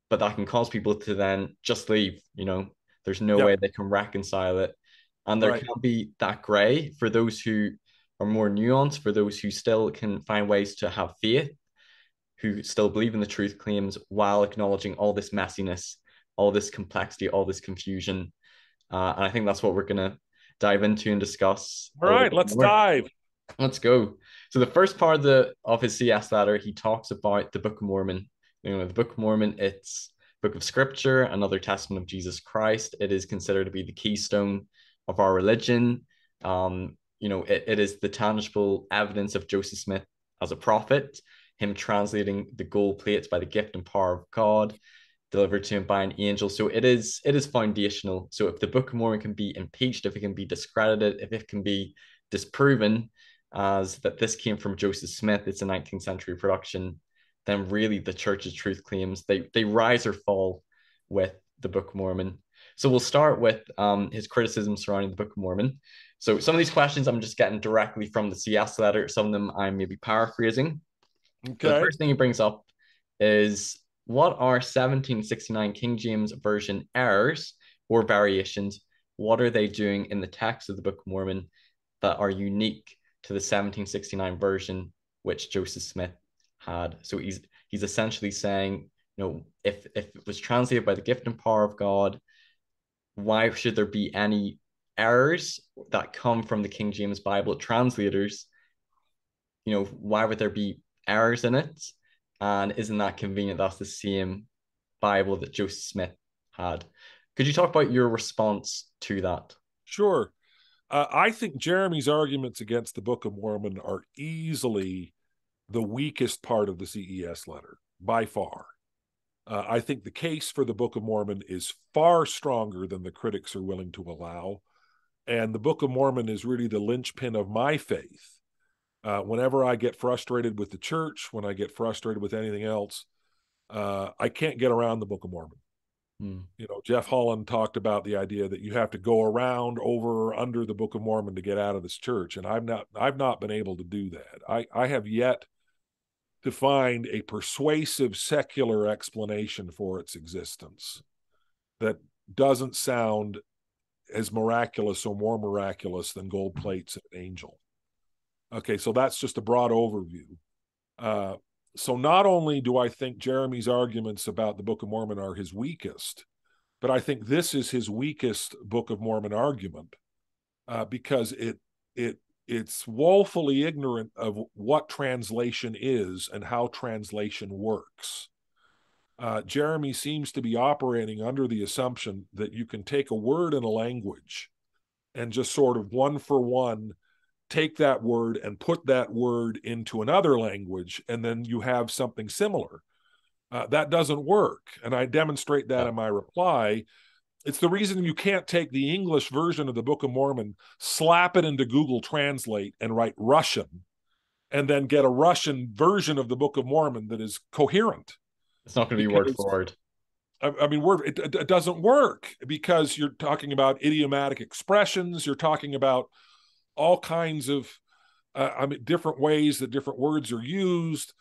but that can cause people to then just leave. You know, there's no yep. way they can reconcile it. And there right. can be that gray for those who are more nuanced, for those who still can find ways to have faith, who still believe in the truth claims while acknowledging all this messiness, all this complexity, all this confusion. Uh, and I think that's what we're going to dive into and discuss. All right, let's more. dive. Let's go. So the first part of the of his CES letter, he talks about the Book of Mormon you know, the Book of Mormon, it's book of scripture, another testament of Jesus Christ. It is considered to be the keystone of our religion. Um, you know, it, it is the tangible evidence of Joseph Smith as a prophet, him translating the gold plates by the gift and power of God, delivered to him by an angel. So it is it is foundational. So if the Book of Mormon can be impeached, if it can be discredited, if it can be disproven as that this came from Joseph Smith, it's a 19th century production, then really the church's truth claims they they rise or fall with the Book of Mormon. So we'll start with um, his criticism surrounding the Book of Mormon. So some of these questions I'm just getting directly from the CES letter. Some of them I'm maybe paraphrasing. Okay. The first thing he brings up is what are 1769 King James Version errors or variations? What are they doing in the text of the Book of Mormon that are unique to the 1769 version which Joseph Smith had. So he's he's essentially saying, you know, if if it was translated by the gift and power of God, why should there be any errors that come from the King James Bible translators? You know, why would there be errors in it? And isn't that convenient? That's the same Bible that Joseph Smith had. Could you talk about your response to that? Sure. Uh, I think Jeremy's arguments against the Book of Mormon are easily the weakest part of the CES letter by far. Uh, I think the case for the Book of Mormon is far stronger than the critics are willing to allow. And the Book of Mormon is really the linchpin of my faith. Uh, whenever I get frustrated with the church, when I get frustrated with anything else, uh, I can't get around the Book of Mormon. Hmm. You know, Jeff Holland talked about the idea that you have to go around over or under the Book of Mormon to get out of this church, and I've not I've not been able to do that. I I have yet to find a persuasive secular explanation for its existence that doesn't sound as miraculous or more miraculous than gold plates and an angel. Okay, so that's just a broad overview. Uh, so not only do I think Jeremy's arguments about the Book of Mormon are his weakest, but I think this is his weakest Book of Mormon argument uh, because it it it's woefully ignorant of what translation is and how translation works. Uh, Jeremy seems to be operating under the assumption that you can take a word in a language and just sort of one for one take that word and put that word into another language, and then you have something similar. Uh, that doesn't work. And I demonstrate that in my reply. It's the reason you can't take the English version of the Book of Mormon, slap it into Google Translate, and write Russian, and then get a Russian version of the Book of Mormon that is coherent. It's not going to be word for word. I, I mean, word it, it, doesn't work because you're talking about idiomatic expressions. You're talking about all kinds of, uh, I mean, different ways that different words are used.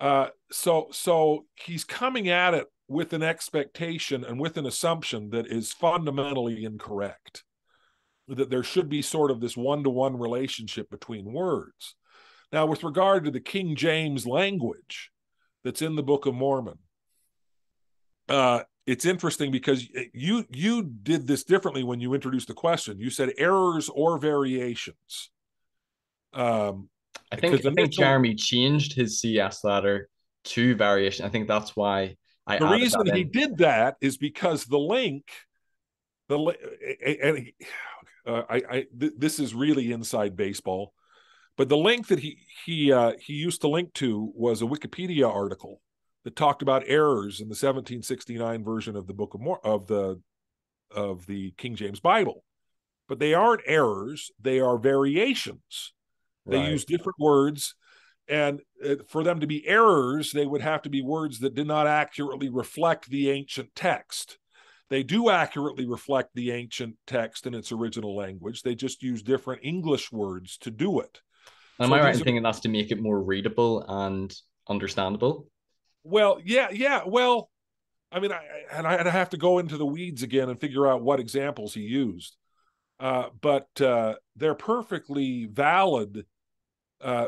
Uh, so, so he's coming at it with an expectation and with an assumption that is fundamentally incorrect. That there should be sort of this one-to-one relationship between words. Now, with regard to the King James language that's in the Book of Mormon, uh, it's interesting because you you did this differently when you introduced the question. You said errors or variations. Um, I think I think Jeremy changed his CES letter to variation. I think that's why I. The reason he did that is because the link, the and he, uh, I, I th- this is really inside baseball, but the link that he he uh, he used to link to was a Wikipedia article that talked about errors in the 1769 version of the Book of Mor- of the of the King James Bible. But they aren't errors, they are variations. They right. use different words and uh, for them to be errors, they would have to be words that did not accurately reflect the ancient text. They do accurately reflect the ancient text in its original language. They just use different English words to do it. Am so I right in thinking that's to make it more readable and understandable? Well, yeah, yeah. Well, I mean, I, and I, and I have to go into the weeds again and figure out what examples he used. Uh, but uh, they're perfectly valid uh,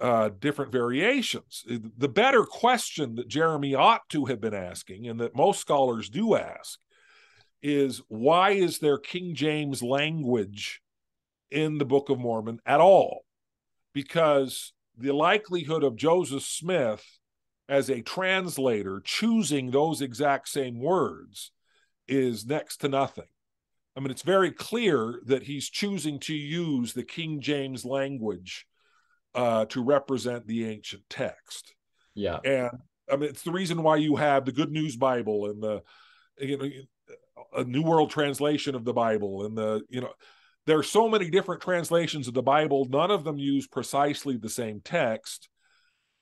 uh, different variations. The better question that Jeremy ought to have been asking, and that most scholars do ask, is why is there King James language in the Book of Mormon at all? Because the likelihood of Joseph Smith as a translator choosing those exact same words is next to nothing. I mean, it's very clear that he's choosing to use the King James language uh, to represent the ancient text. Yeah. And I mean, it's the reason why you have the Good News Bible and the, you know, a New World Translation of the Bible and the, you know, there are so many different translations of the Bible. None of them use precisely the same text.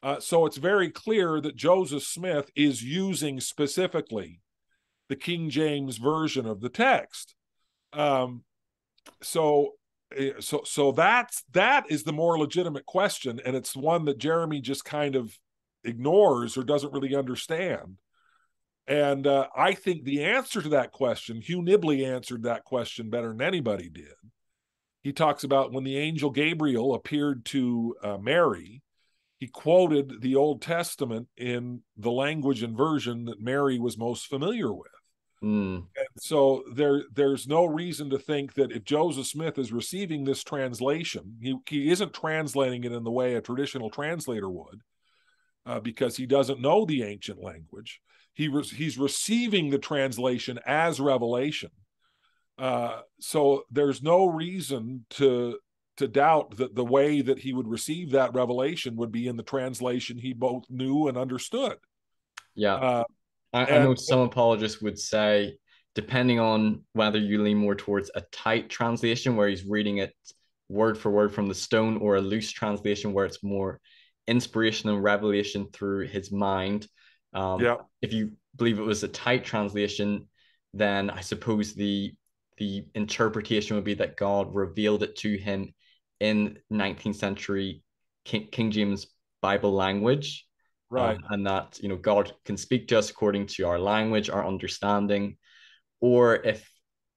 Uh, so it's very clear that Joseph Smith is using specifically the King James version of the text. Um, so, eh, so, so that's that is the more legitimate question, and it's one that Jeremy just kind of ignores or doesn't really understand. And uh, I think the answer to that question, Hugh Nibley answered that question better than anybody did. He talks about when the angel Gabriel appeared to uh, Mary he quoted the Old Testament in the language and version that Mary was most familiar with. Mm. And so there, there's no reason to think that if Joseph Smith is receiving this translation, he, he isn't translating it in the way a traditional translator would, uh, because he doesn't know the ancient language. He re- he's receiving the translation as revelation. Uh, so there's no reason to to doubt that the way that he would receive that revelation would be in the translation he both knew and understood. Yeah. Uh, I, and, I know some apologists would say, depending on whether you lean more towards a tight translation where he's reading it word for word from the stone or a loose translation where it's more inspiration and revelation through his mind. Um, Yeah. If you believe it was a tight translation, then I suppose the the interpretation would be that God revealed it to him in 19th century King, King James Bible language. Right. Um, and that you know God can speak to us according to our language, our understanding, or if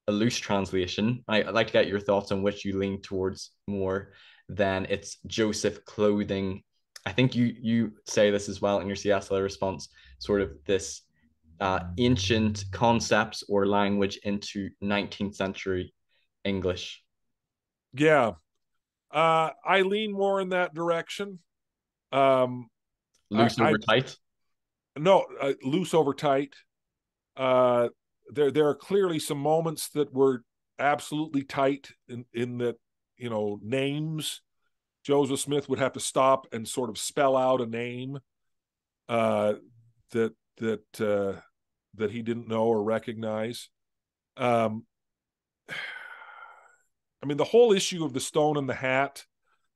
a loose translation, I, I'd like to get your thoughts on which you lean towards more. Then it's Joseph clothing. I think you you say this as well in your CES letter response, sort of this uh, ancient concepts or language into 19th century English. Yeah. Uh, I lean more in that direction. Um, Loose I- over I- tight. no, uh, loose over tight. Uh, there, there are clearly some moments that were absolutely tight in, in that, you know, names. Joseph Smith would have to stop and sort of spell out a name uh, that that uh, that he didn't know or recognize. Um, I mean, the whole issue of the stone and the hat,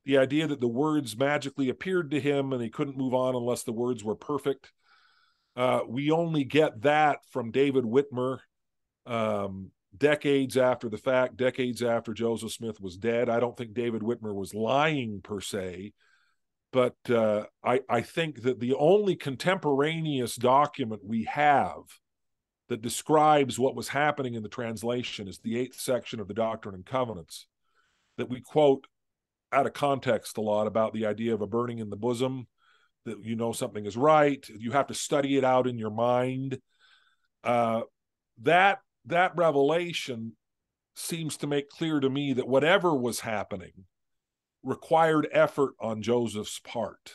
the idea that the words magically appeared to him and he couldn't move on unless the words were perfect. Uh, we only get that from David Whitmer um, decades after the fact, decades after Joseph Smith was dead. I don't think David Whitmer was lying per se, but uh, I, I think that the only contemporaneous document we have that describes what was happening in the translation is the eighth section of the Doctrine and Covenants that we quote out of context a lot about the idea of a burning in the bosom that you know something is right you have to study it out in your mind. Uh, that that revelation seems to make clear to me that whatever was happening required effort on joseph's part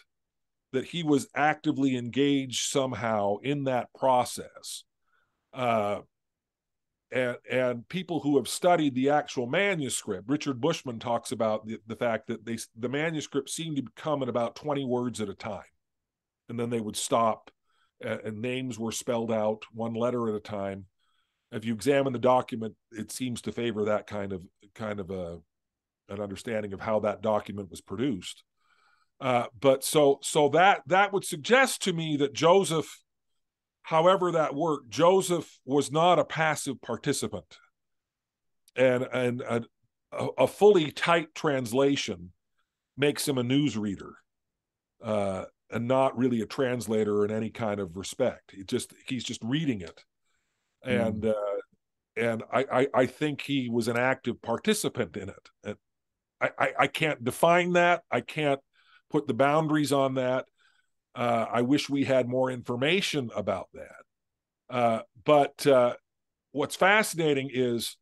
that he was actively engaged somehow in that process uh, and and people who have studied the actual manuscript richard bushman talks about the, the fact that they the manuscript seemed to come in about 20 words at a time. And then they would stop and, and names were spelled out one letter at a time. If you examine the document it seems to favor that kind of kind of a an understanding of how that document was produced. Uh, but so so that that would suggest to me that joseph however that worked joseph was not a passive participant. And and a, a fully tight translation makes him a newsreader uh, and not really a translator in any kind of respect. It just he's just reading it. And uh, and I, I i think he was an active participant in it. And I, I i can't define that. I can't put the boundaries on that uh, I wish we had more information about that. Uh, but uh, what's fascinating is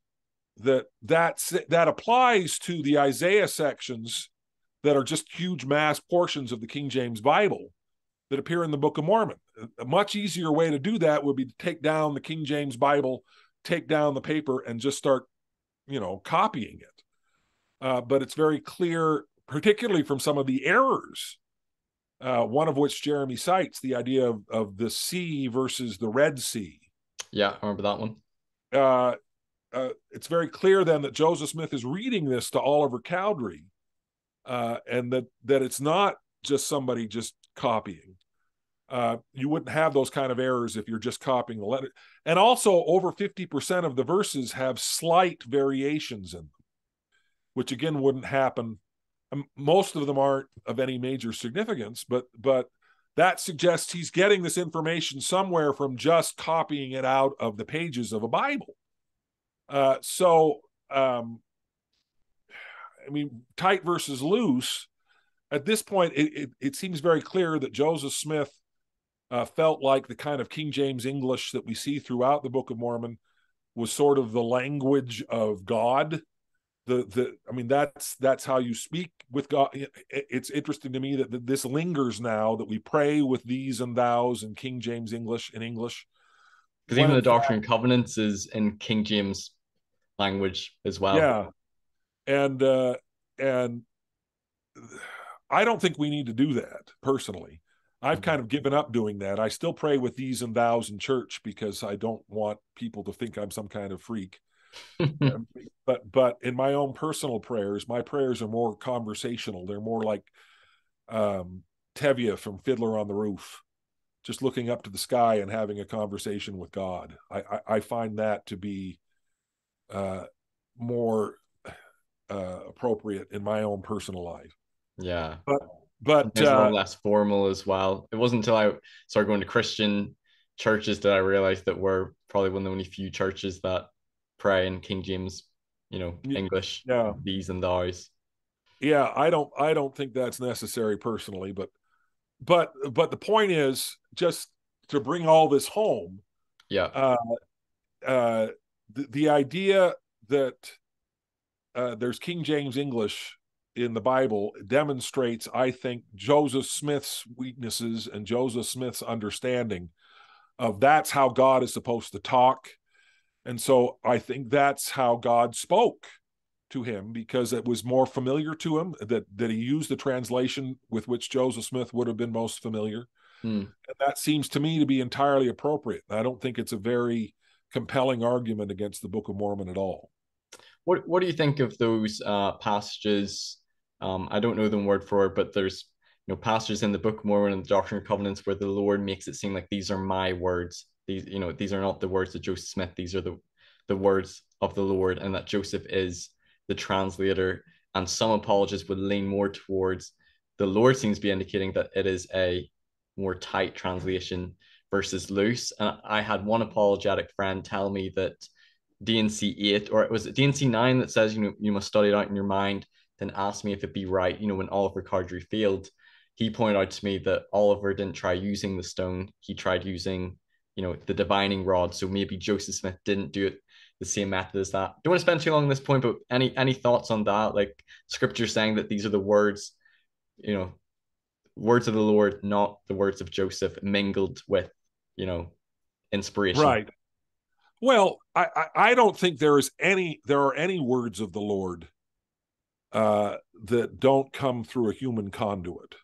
that that's, that applies to the Isaiah sections that are just huge mass portions of the King James Bible that appear in the Book of Mormon. A much easier way to do that would be to take down the King James Bible, take down the paper, and just start, you know, copying it. Uh, but it's very clear, particularly from some of the errors uh, one of which Jeremy cites, the idea of, of the sea versus the Red Sea. Yeah, I remember that one. Uh, uh, it's very clear then that Joseph Smith is reading this to Oliver Cowdery, uh, and that that it's not just somebody just copying. Uh, you wouldn't have those kind of errors if you're just copying the letter. And also, over 50% of the verses have slight variations in them, which again wouldn't happen most of them aren't of any major significance but but that suggests he's getting this information somewhere from just copying it out of the pages of a bible. Uh, so um, i mean tight versus loose at this point it, it, it seems very clear that joseph smith uh, felt like the kind of king james english that we see throughout the book of mormon was sort of the language of god the the i mean that's that's how you speak with god. It's interesting to me that this lingers now that we pray with thees and thous in king james english in english. Because even the doctrine and covenants is in king james language as well. Yeah. And uh and i don't think we need to do that personally. I've mm-hmm. kind of given up doing that. I still pray with thees and thous in church because i don't want people to think i'm some kind of freak but but in my own personal prayers, my prayers are more conversational. They're more like um, Tevye from Fiddler on the Roof, just looking up to the sky and having a conversation with God. I I, I find that to be uh, more uh, appropriate in my own personal life. Yeah, but but it's uh, less formal as well. It wasn't until I started going to Christian churches that I realized that we're probably one of the only few churches that pray in King James, you know, English, yeah, thees and thous. Yeah, I don't I don't think that's necessary personally, but but but the point is just to bring all this home. Yeah. Uh, uh, the, the idea that uh, there's King James English in the Bible demonstrates, I think, Joseph Smith's weaknesses and Joseph Smith's understanding of that's how God is supposed to talk. And so I think that's how God spoke to him because it was more familiar to him that that he used the translation with which Joseph Smith would have been most familiar. Hmm. And that seems to me to be entirely appropriate. I don't think it's a very compelling argument against the Book of Mormon at all. What What do you think of those uh, passages? Um, I don't know them word for word, but there's you know passages in the Book of Mormon and the Doctrine and Covenants where the Lord makes it seem like these are my words. These you know these are not the words of Joseph Smith. These are the the words of the Lord, and that Joseph is the translator. And some apologists would lean more towards the Lord seems to be indicating that it is a more tight translation versus loose. And I had one apologetic friend tell me that D&C 8 or it was D&C 9 that says you know you must study it out in your mind then ask me if it be right you know when Oliver Cowdery failed he pointed out to me that Oliver didn't try using the stone he tried using you know the divining rod. So maybe Joseph Smith didn't do it the same method as that. Don't want to spend too long on this point but any any thoughts on that? Like scripture saying that these are the words you know words of the Lord not the words of Joseph mingled with you know inspiration. Right. Well, I, I, I don't think there is any there are any words of the Lord uh, that don't come through a human conduit,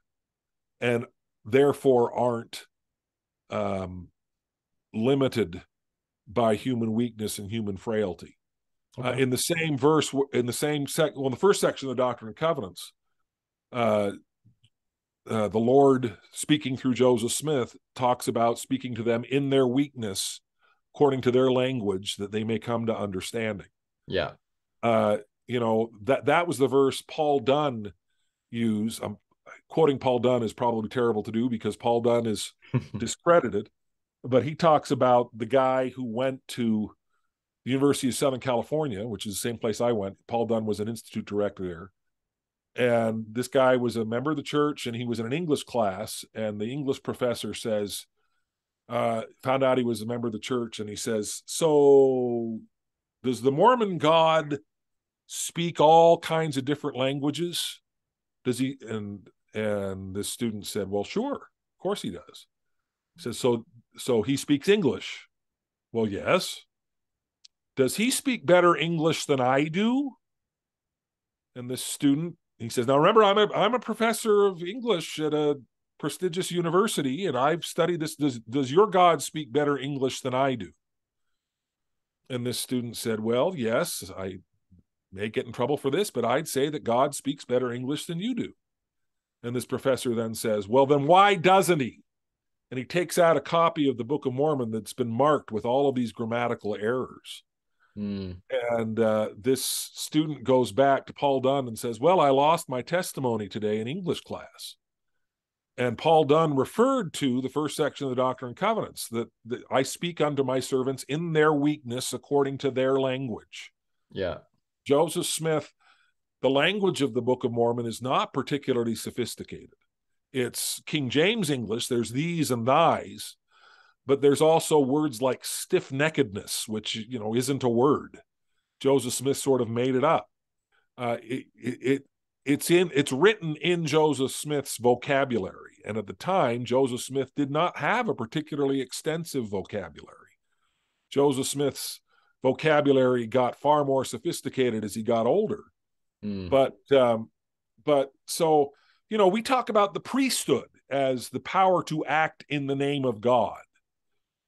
and therefore aren't um, limited by human weakness and human frailty. Uh, okay. Uh, in the same verse, in the same sec, well, in the first section of the Doctrine and Covenants, uh, uh, the Lord speaking through Joseph Smith talks about speaking to them in their weakness according to their language that they may come to understanding. Yeah. Uh, you know, that that was the verse Paul Dunn used. I'm quoting Paul Dunn is probably terrible to do because Paul Dunn is discredited, but he talks about the guy who went to the University of Southern California, which is the same place I went. Paul Dunn was an institute director there. And this guy was a member of the church and he was in an English class. And the English professor says, uh, found out he was a member of the church, and he says, "So, does the Mormon God speak all kinds of different languages? Does he?" And and the student said, "Well, sure, of course he does." He says, "So, so he speaks English." Well, yes. Does he speak better English than I do? And this student, he says, "Now remember, I'm a I'm a professor of English at a prestigious university and I've studied this. Does, does your God speak better English than I do? And this student said, Well, yes, I may get in trouble for this, but I'd say that God speaks better English than you do. And this professor then says, Well, then why doesn't he? And he takes out a copy of the Book of Mormon that's been marked with all of these grammatical errors. Mm. And uh, this student goes back to Paul Dunn and says, Well, I lost my testimony today in English class and Paul Dunn referred to the first section of the Doctrine and Covenants that, that I speak unto my servants in their weakness according to their language. Yeah. Joseph Smith, the language of the Book of Mormon is not particularly sophisticated. It's King James English, there's thees and thys, but there's also words like stiff neckedness, which, you know, isn't a word. Joseph Smith sort of made it up. Uh, it, it, it's in it's written in Joseph Smith's vocabulary and at the time Joseph Smith did not have a particularly extensive vocabulary Joseph Smith's vocabulary got far more sophisticated as he got older mm. but um but so you know we talk about the priesthood as the power to act in the name of God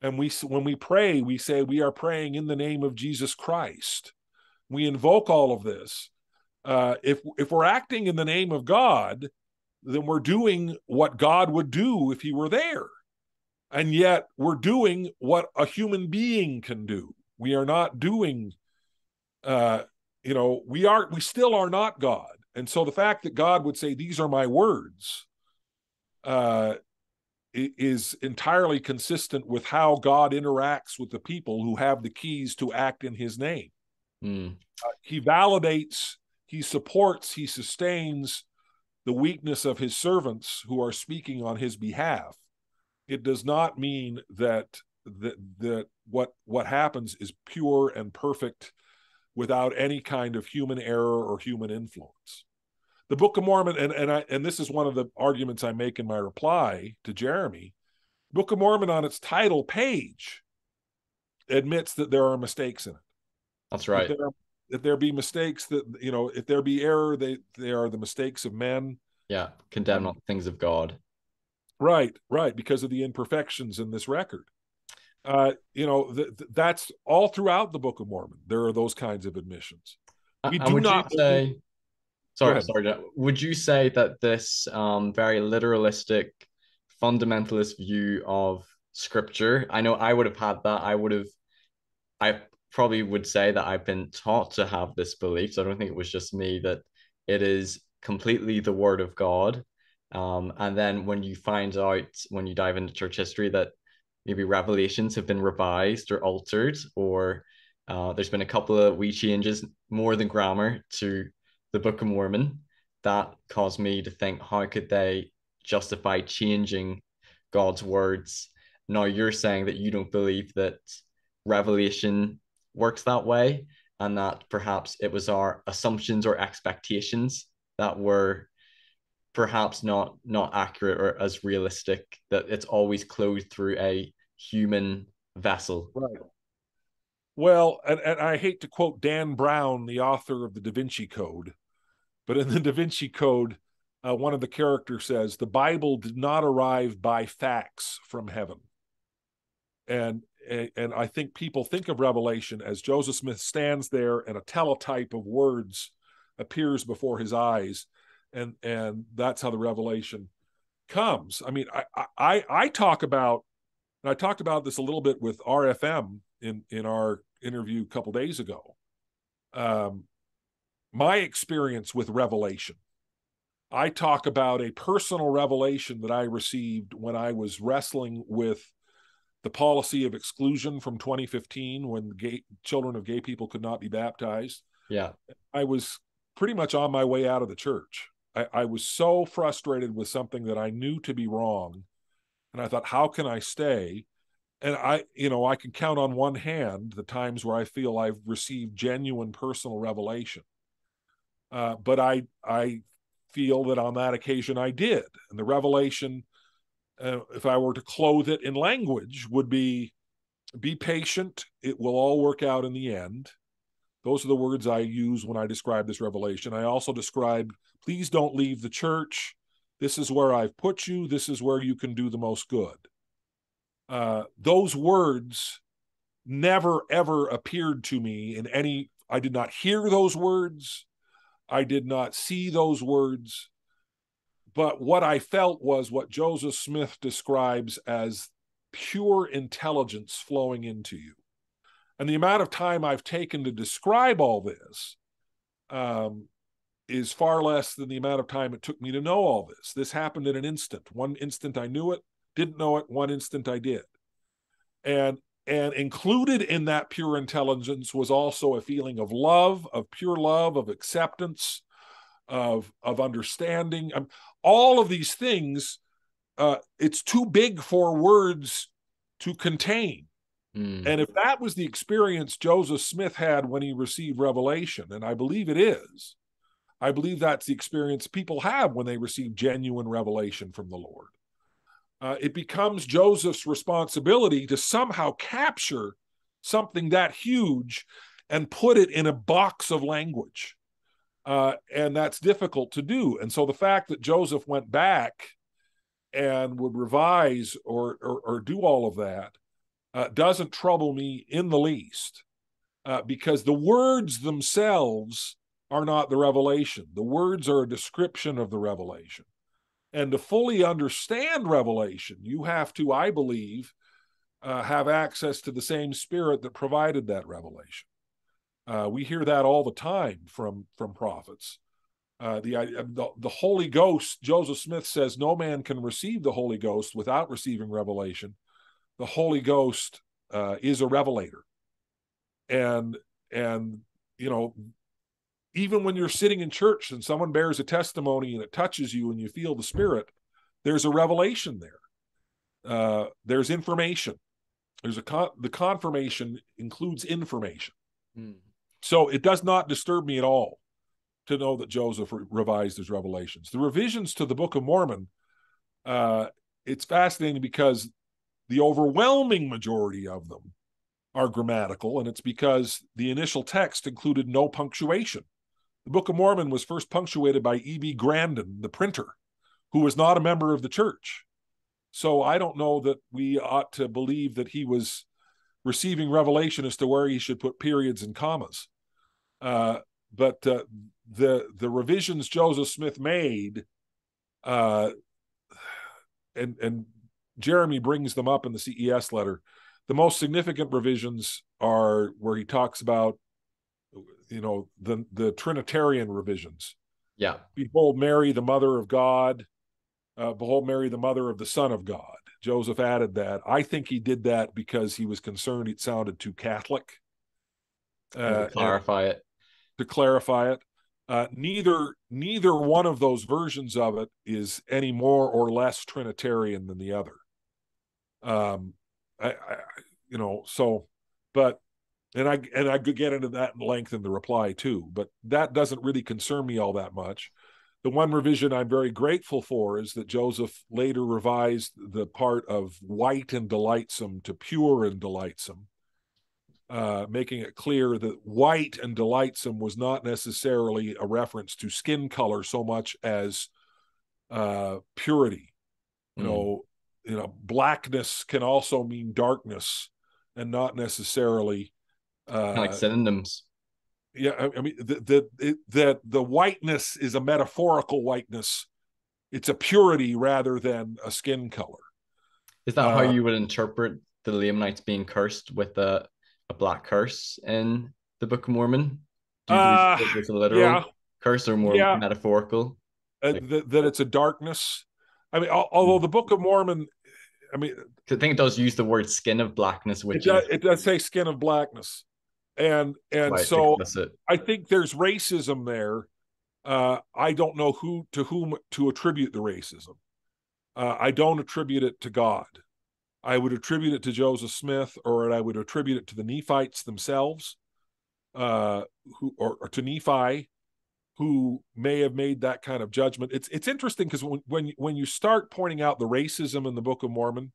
And we when we pray, we say we are praying in the name of Jesus Christ. We invoke all of this. Uh, if if we're acting in the name of God, then we're doing what God would do if He were there, and yet we're doing what a human being can do. We are not doing, uh, you know, we are we still are not God, and so the fact that God would say, "These are my words," uh, is entirely consistent with how God interacts with the people who have the keys to act in his name. Mm. Uh, he validates, he supports, he sustains the weakness of his servants who are speaking on his behalf. It does not mean that that that what what happens is pure and perfect without any kind of human error or human influence the Book of Mormon, and and I and this is one of the arguments I make in my reply to Jeremy. Book of Mormon on its title page admits that there are mistakes in it. That's right. If there, if there be mistakes that you know, if there be error, they they are the mistakes of men. Yeah, condemn not things of God. Right, right, because of the imperfections in this record. Uh, you know, th- th- that's all throughout the Book of Mormon. There are those kinds of admissions. We do not say Sorry, sorry. Would you say that this um, very literalistic, fundamentalist view of scripture? I know I would have had that. I would have. I probably would say that I've been taught to have this belief. So I don't think it was just me that it is completely the word of God. Um, and then when you find out when you dive into church history that maybe revelations have been revised or altered, or uh, there's been a couple of wee changes more than grammar to the Book of Mormon, that caused me to think, how could they justify changing God's words? Now you're saying that you don't believe that Revelation works that way, and that perhaps it was our assumptions or expectations that were perhaps not not accurate or as realistic that it's always closed through a human vessel right well and, and i hate to quote dan brown the author of the da vinci code but in the Da Vinci Code, uh, one of the characters says, The Bible did not arrive by fax from heaven. And, and I think people think of Revelation as Joseph Smith stands there and a teletype of words appears before his eyes. And, and that's how the revelation comes. I mean, I, I, I talk about, and I talked about this a little bit with RFM in, in our interview a couple days ago. Um, my experience with revelation. I talk about a personal revelation that I received when I was wrestling with the policy of exclusion from 2015 when gay children of gay people could not be baptized. Yeah. I was pretty much on my way out of the church. I, I was so frustrated with something that I knew to be wrong. And I thought, how can I stay? And I, you know, I can count on one hand the times where I feel I've received genuine personal revelation. Uh, but I I feel that on that occasion I did, and the revelation, uh, if I were to clothe it in language, would be be patient. It will all work out in the end. Those are the words I use when I describe this revelation. I also describe, please don't leave the church. This is where I've put you. This is where you can do the most good. Uh, those words never ever appeared to me in any, I did not hear those words. I did not see those words. But what I felt was what Joseph Smith describes as pure intelligence flowing into you. And the amount of time I've taken to describe all this um, is far less than the amount of time it took me to know all this. This happened in an instant. One instant I knew it, didn't know it, one instant I did. And and included in that pure intelligence was also a feeling of love, of pure love, of acceptance, of of understanding. Um, all of these things, uh, it's too big for words to contain. Mm. And if that was the experience Joseph Smith had when he received revelation, and I believe it is, I believe that's the experience people have when they receive genuine revelation from the Lord uh, it becomes Joseph's responsibility to somehow capture something that huge and put it in a box of language. Uh, and that's difficult to do. And so the fact that Joseph went back and would revise or, or, or do all of that uh, doesn't trouble me in the least uh, because the words themselves are not the revelation. The words are a description of the revelation. And to fully understand revelation, you have to, I believe, uh, have access to the same spirit that provided that revelation. Uh, we hear that all the time from from prophets. Uh, the, the the Holy Ghost, Joseph Smith says, no man can receive the Holy Ghost without receiving revelation. The Holy Ghost uh, is a revelator, and and you know, even when you're sitting in church and someone bears a testimony and it touches you and you feel the Spirit, there's a revelation there. Uh, there's information. There's a con- the confirmation includes information. Mm. So it does not disturb me at all to know that Joseph re- revised his revelations. The revisions to the Book of Mormon, uh, it's fascinating because the overwhelming majority of them are grammatical, and it's because the initial text included no punctuation. The Book of Mormon was first punctuated by E.B. Grandin, the printer, who was not a member of the church. So I don't know that we ought to believe that he was receiving revelation as to where he should put periods and commas. Uh, but uh, the the revisions Joseph Smith made, uh, and and Jeremy brings them up in the CES letter. The most significant revisions are where he talks about, you know, the the Trinitarian revisions. Yeah. Behold, Mary, the mother of God. Uh, Behold, Mary, the mother of the Son of God. Joseph added that. I think he did that because he was concerned it sounded too Catholic. Uh, to clarify it. To clarify it. Uh, neither neither one of those versions of it is any more or less Trinitarian than the other. Um, I, I you know, so, but, and I and I could get into that in length in the reply too, but that doesn't really concern me all that much. The one revision I'm very grateful for is that Joseph later revised the part of white and delightsome to pure and delightsome uh, making it clear that white and delightsome was not necessarily a reference to skin color so much as uh, purity. You mm. know, you know, blackness can also mean darkness, and not necessarily uh, like synonyms. Yeah, I, I mean the the that the whiteness is a metaphorical whiteness. It's a purity rather than a skin color. Is that how uh, you would interpret the Lamanites being cursed with a a black curse in the Book of Mormon? Do you uh, it's a literal yeah. curse or more yeah. metaphorical? Uh, like, that, that it's a darkness. I mean, although hmm. the Book of Mormon, I mean, I think it does use the word skin of blackness, which it does, it does say skin of blackness, and and so I think there's racism there. Uh, I don't know who to whom to attribute the racism. Uh, I don't attribute it to God. I would attribute it to Joseph Smith, or I would attribute it to the Nephites themselves, uh, who or, or to Nephi, who may have made that kind of judgment. It's it's interesting because when when when you start pointing out the racism in the Book of Mormon,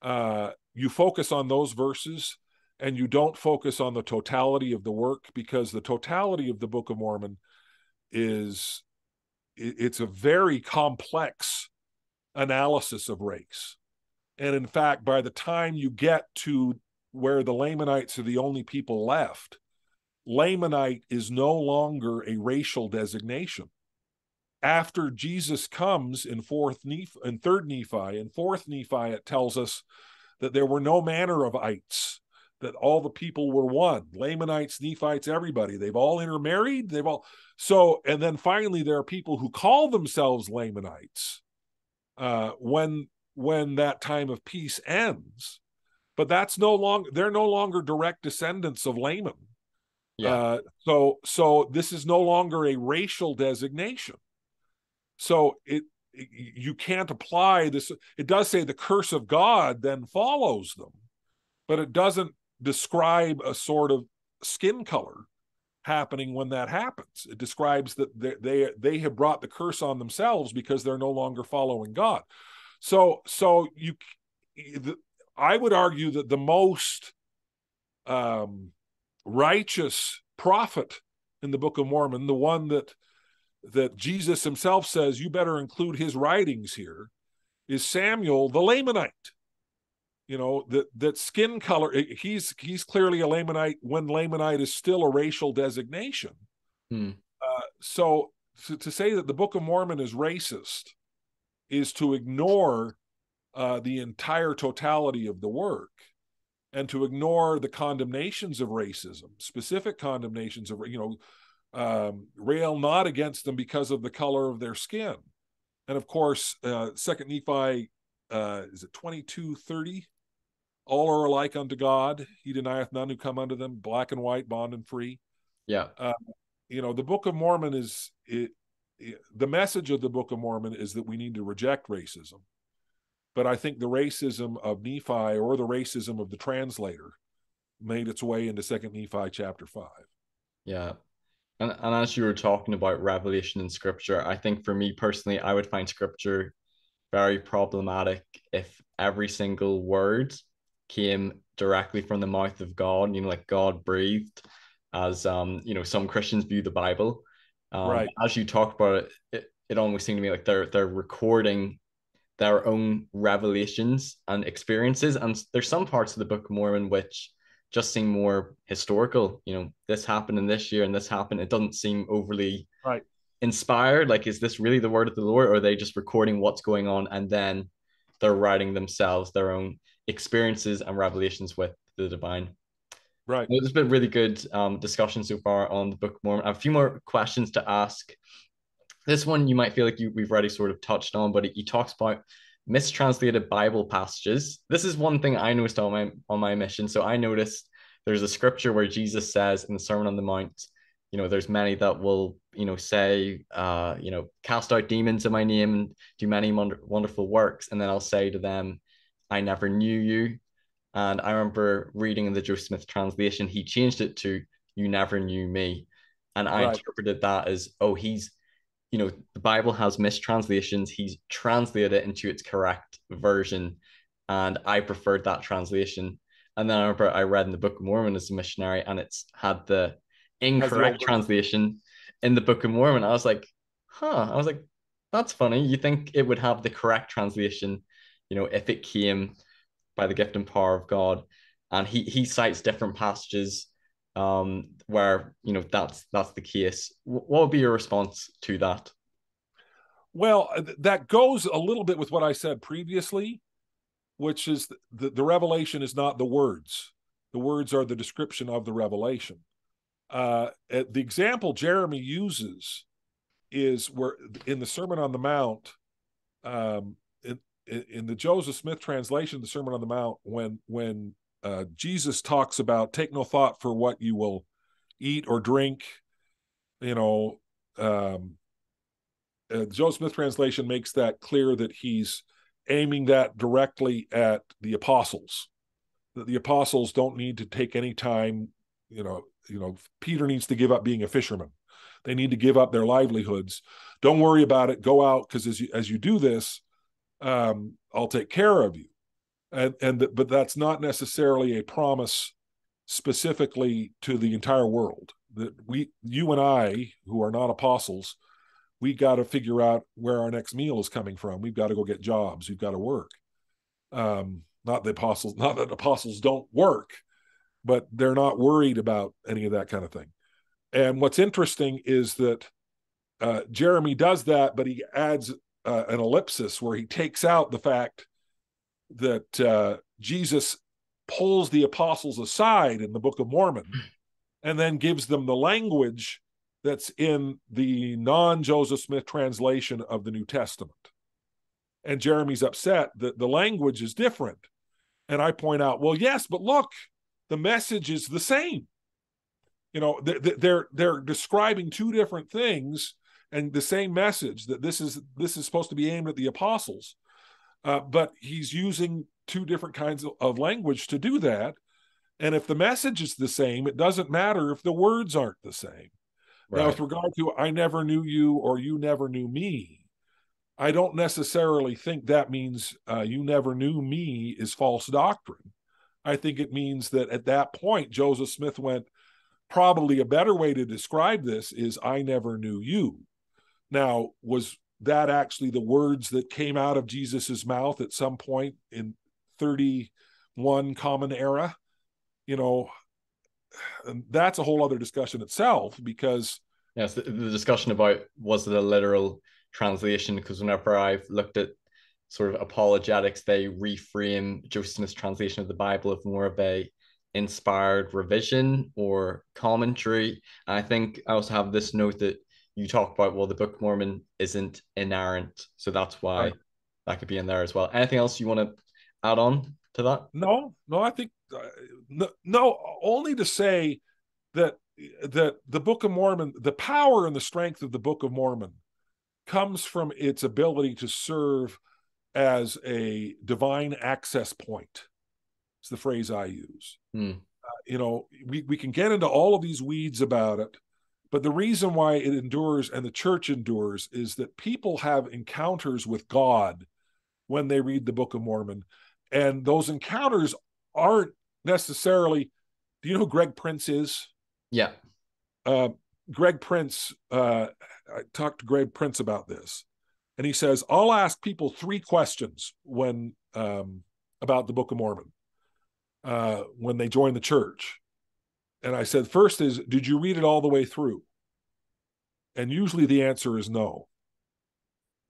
uh, you focus on those verses and you don't focus on the totality of the work because the totality of the Book of Mormon is it's a very complex analysis of race and in fact, by the time you get to where the Lamanites are the only people left, Lamanite is no longer a racial designation. After Jesus comes in fourth Nephi and third Nephi and fourth Nephi, it tells us that there were no manner of ites, that all the people were one. Lamanites, Nephites, everybody. They've all intermarried. They've all so, and then finally there are people who call themselves Lamanites. Uh, when when that time of peace ends. But that's no longer they're no longer direct descendants of Laman. Yeah. Uh, so so this is no longer a racial designation. So it you can't apply this. It does say the curse of God then follows them, but it doesn't describe a sort of skin color happening when that happens. It describes that they they, they have brought the curse on themselves because they're no longer following God. So so you I would argue that the most um, righteous prophet in the Book of Mormon, the one that that Jesus himself says you better include his writings here, is Samuel the Lamanite. You know that that skin color he's he's clearly a lamanite when lamanite is still a racial designation. Hmm. uh, so to, to, say that the book of mormon is racist is to ignore uh, the entire totality of the work and to ignore the condemnations of racism specific condemnations of you know um, rail not against them because of the color of their skin. And of course uh, second nephi uh, is it 2230 all are alike unto God. He denieth none who come unto them, black and white, bond and free. Yeah. Uh, you know, the Book of Mormon is it, it, the message of the Book of Mormon is that we need to reject racism. But I think the racism of Nephi or the racism of the translator made its way into Second Nephi chapter five. Yeah. And, and as you were talking about revelation in scripture, I think for me personally, I would find scripture very problematic if every single word came directly from the mouth of God, you know, like God breathed, as um, you know, some Christians view the Bible. Um, right. As you talk about it, it, it almost seemed to me like they're they're recording their own revelations and experiences. And there's some parts of the Book of Mormon which just seem more historical. You know, this happened in this year and this happened. It doesn't seem overly right inspired. Like, is this really the word of the Lord, or are they just recording what's going on and then they're writing themselves their own experiences and revelations with the divine. Right. Well, there's been really good um, discussion so far on the Book of Mormon. I have a few more questions to ask. This one you might feel like you, we've already sort of touched on, but he talks about mistranslated Bible passages. This is one thing I noticed on my on my mission. So I noticed there's a scripture where Jesus says in the Sermon on the Mount, you know, there's many that will, you know, say, uh, you know, cast out demons in my name and do many wonderful works, and then I'll say to them, I never knew you. And I remember reading in the Joe Smith translation, he changed it to You never knew me. And I right. interpreted that as, oh, he's, you know, the Bible has mistranslations. He's translated it into its correct version. And I preferred that translation. And then I remember I read in the Book of Mormon as a missionary, and it's had the incorrect the translation in the Book of Mormon. I was like, huh. I was like, that's funny. You think it would have the correct translation you know, if it came by the gift and power of God. And he he cites different passages um, where you know that's that's the case. What would be your response to that? Well, uh, that goes a little bit with what I said previously, which is the, the revelation is not the words. The words are the description of the revelation. Uh, the example Jeremy uses is where in the Sermon on the Mount, um, the Joseph Smith translation the Sermon on the Mount, when when uh, Jesus talks about take no thought for what you will eat or drink, you know, um, uh, Joseph Smith translation makes that clear that he's aiming that directly at the apostles. That the apostles don't need to take any time, you know, you know, Peter needs to give up being a fisherman. They need to give up their livelihoods. Don't worry about it. Go out because as you as you do this, um, I'll take care of you. And, and but that's not necessarily a promise specifically to the entire world. That we, you and I, who are not apostles, we got to figure out where our next meal is coming from. We've got to go get jobs. We've got to work. Um, not the apostles, not that apostles don't work, but they're not worried about any of that kind of thing. And what's interesting is that uh, Jeremy does that, but he adds uh, an ellipsis where he takes out the fact that uh, Jesus pulls the apostles aside in the Book of Mormon and then gives them the language that's in the non Joseph Smith translation of the New Testament. And Jeremy's upset that the language is different. And I point out, well, yes, but look, the message is the same. You know, they're they're describing two different things, and the same message that this is this is supposed to be aimed at the apostles. Uh, but he's using two different kinds of, of language to do that. And if the message is the same it doesn't matter if the words aren't the same. Right. now with regard to i never knew you or you never knew me i don't necessarily think that means uh, you never knew me is false doctrine. I think it means that at that point joseph smith went probably a better way to describe this is i never knew you now, was that actually the words that came out of Jesus's mouth at some point in 31 common era. You know, that's a whole other discussion itself because yes, the, the discussion about was it a literal translation? Because whenever I've looked at sort of apologetics, they reframe Joseph Smith's translation of the Bible of more of a inspired revision or commentary. And I think I also have this note that you talk about well, the Book of Mormon isn't inerrant, so that's why right. that could be in there as well. Anything else you want to add on to that? No, no, I think uh, no, no, only to say that that the Book of Mormon, the power and the strength of the Book of Mormon comes from its ability to serve as a divine access point. It's the phrase I use. Hmm. Uh, you know, we, we can get into all of these weeds about it, but the reason why it endures and the church endures is that people have encounters with God when they read the Book of Mormon. And those encounters aren't necessarily. Do you know who Greg Prince is? Yeah. Uh, Greg Prince, uh, I talked to Greg Prince about this, and he says, I'll ask people three questions when um, about the Book of Mormon uh, when they join the church. And I said, first is, did you read it all the way through? And usually the answer is no.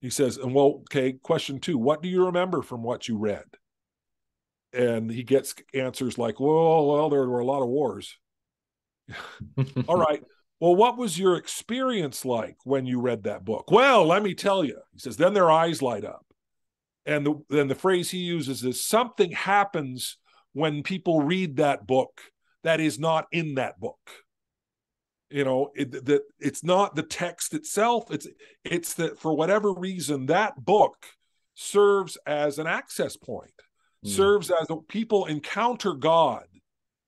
He says, and well, okay, question two, what do you remember from what you read? And he gets answers like, well, well, there were a lot of wars. all right. Well, what was your experience like when you read that book? Well, let me tell you. He says, then their eyes light up. And the, then the phrase he uses is something happens when people read that book that is not in that book. You know it, that it's not the text itself. It's it's that for whatever reason that book serves as an access point mm. serves as a, people encounter god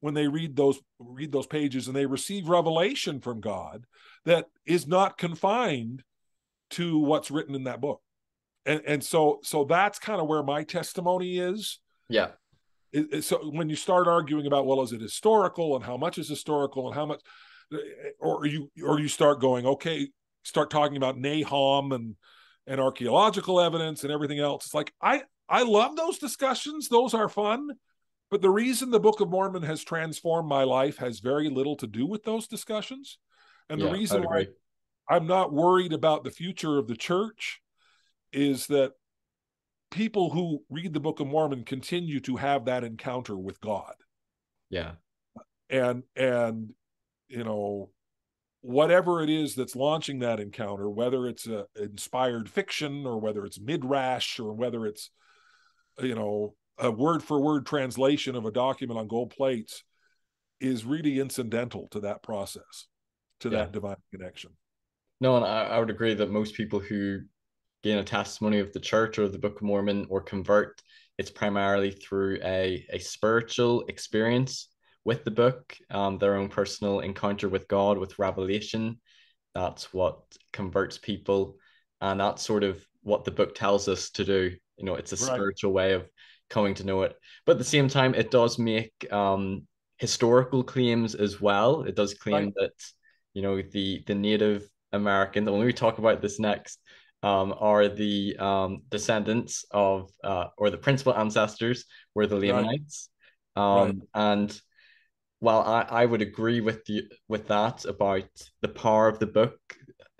when they read those read those pages and they receive revelation from god that is not confined to what's written in that book. And and so so that's kind of where my testimony is. Yeah it, it, so when you start arguing about well is it historical and how much is historical and how much eh, eh, or you or you start going okay start talking about Nahom and and archaeological evidence and everything else it's like i i love those discussions. Those are fun. But the reason the book of mormon has transformed my life has very little to do with those discussions. And the reason why i'm not worried about the future of the church is that people who read the Book of Mormon continue to have that encounter with God. Yeah. And and you know whatever it is that's launching that encounter, whether it's a inspired fiction or whether it's midrash or whether it's you know a word for word translation of a document on gold plates is really incidental to that process, to yeah. that divine connection. No, and I, I would agree that most people who gain a testimony of the church or the Book of Mormon or convert, it's primarily through a, a spiritual experience with the book, um, their own personal encounter with God, with revelation. That's what converts people. And that's sort of what the book tells us to do. You know, it's a right. spiritual way of coming to know it. But at the same time, it does make um, historical claims as well. It does claim right. that, you know, the the Native American, when we talk about this next, um, are the um, descendants of, uh, or the principal ancestors were the Lamanites. Right. Um, right. And while I, I would agree with you with that about the power of the book,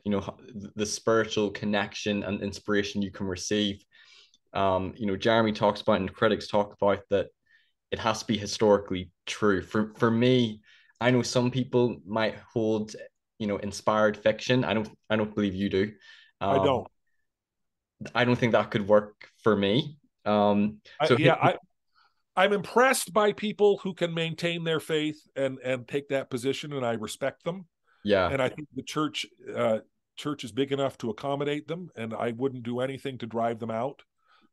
you know, the spiritual connection and inspiration you can receive. Um, you know, Jeremy talks about and critics talk about that it has to be historically true. For for me, I know some people might hold, you know, inspired fiction. I don't I don't believe you do. Um, I don't. I don't think that could work for me. Um, so I, yeah, I I'm impressed by people who can maintain their faith and and take that position, and I respect them. Yeah, and I think the church uh, church is big enough to accommodate them, and I wouldn't do anything to drive them out.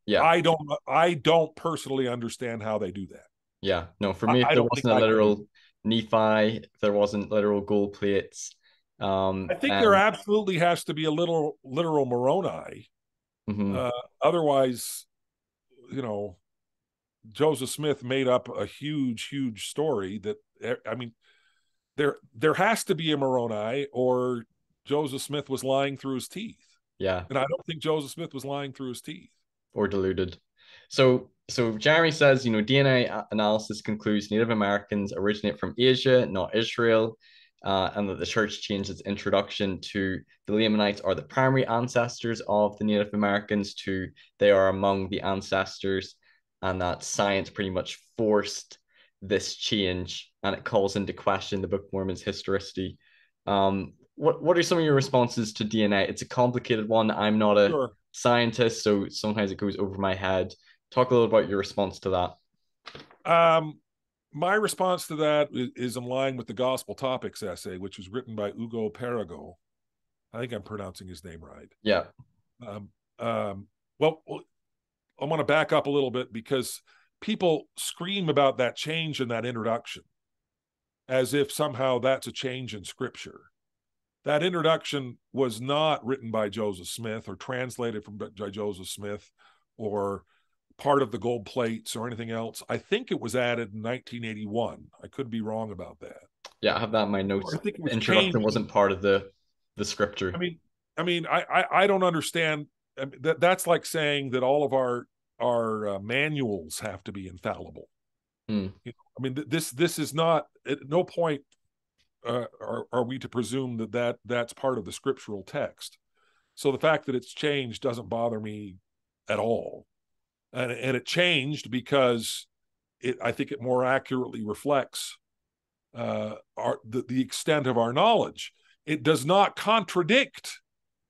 Yeah, I don't I don't personally understand how they do that. Yeah, no, for me, if there wasn't a literal Nephi, if there wasn't literal gold plates. Um, I think and... there absolutely has to be a little literal Moroni Mm-hmm. Uh, otherwise, you know, Joseph Smith made up a huge, huge story that I mean, there there has to be a Moroni, or Joseph Smith was lying through his teeth. Yeah, and I don't think Joseph Smith was lying through his teeth or deluded. So so Jeremy says, you know, DNA analysis concludes Native Americans originate from Asia, not Israel, uh, and that the church changed its introduction to the Lamanites are the primary ancestors of the Native Americans to they are among the ancestors, and that science pretty much forced this change, and it calls into question the Book of Mormon's historicity. Um, what what are some of your responses to DNA? It's a complicated one. I'm not a sure. scientist, so sometimes it goes over my head. Talk a little about your response to that. Um, my response to that is in line with the Gospel Topics essay, which was written by Ugo Perego. I think I'm pronouncing his name right. Yeah. Um, um, well, I want to back up a little bit because people scream about that change in that introduction as if somehow that's a change in scripture. That introduction was not written by Joseph Smith or translated from by Joseph Smith or part of the gold plates or anything else. I think it was added in 1981. I could be wrong about that. Yeah, I have that in my notes. I think was introduction changed. wasn't part of the the scripture. I mean, I mean, I I, I don't understand. I mean, that that's like saying that all of our our uh, manuals have to be infallible. Mm. You know, I mean, this this is not at no point uh, are, are we to presume that, that that's part of the scriptural text. So the fact that it's changed doesn't bother me at all and, and it changed because it I think it more accurately reflects uh, our the, the extent of our knowledge. It does not contradict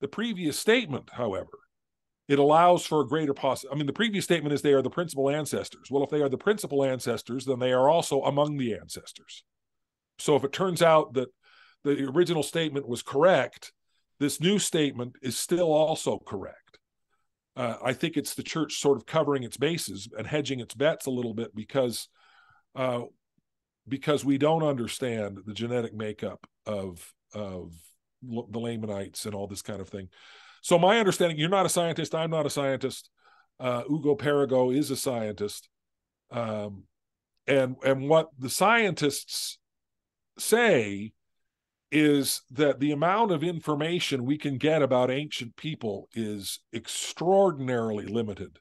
the previous statement, however. It allows for a greater possibility. I mean, the previous statement is they are the principal ancestors. Well, if they are the principal ancestors, then they are also among the ancestors. So if it turns out that the original statement was correct, this new statement is still also correct uh, I think it's the church sort of covering its bases and hedging its bets a little bit because uh, because we don't understand the genetic makeup of of the Lamanites and all this kind of thing. So my understanding, you're not a scientist. I'm not a scientist. Uh, Ugo Perego is a scientist, um, and and what the scientists say is that the amount of information we can get about ancient people is extraordinarily limited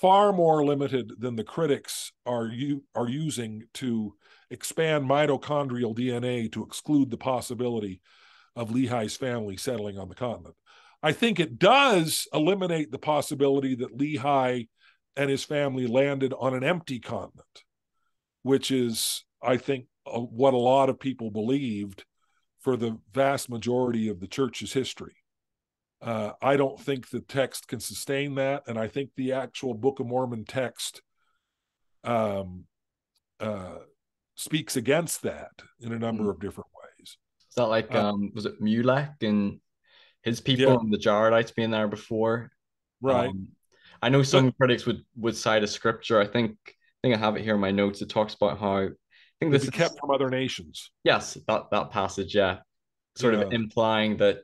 far more limited than the critics are you are using to expand mitochondrial DNA to exclude the possibility of Lehi's family settling on the continent. I think it does eliminate the possibility that Lehi and his family landed on an empty continent, which is, I think, what a lot of people believed for the vast majority of the church's history. Uh, I don't think the text can sustain that, and I think the actual Book of Mormon text um, uh, speaks against that in a number mm. of different ways. Is that like uh, um, was it Mulek and his people yeah. and the Jaredites being there before? Right. Um, I know some but, critics would would cite a scripture. I think I think I have it here in my notes. It talks about how think this is kept from other nations. Yes, that that passage, yeah, sort yeah. of implying that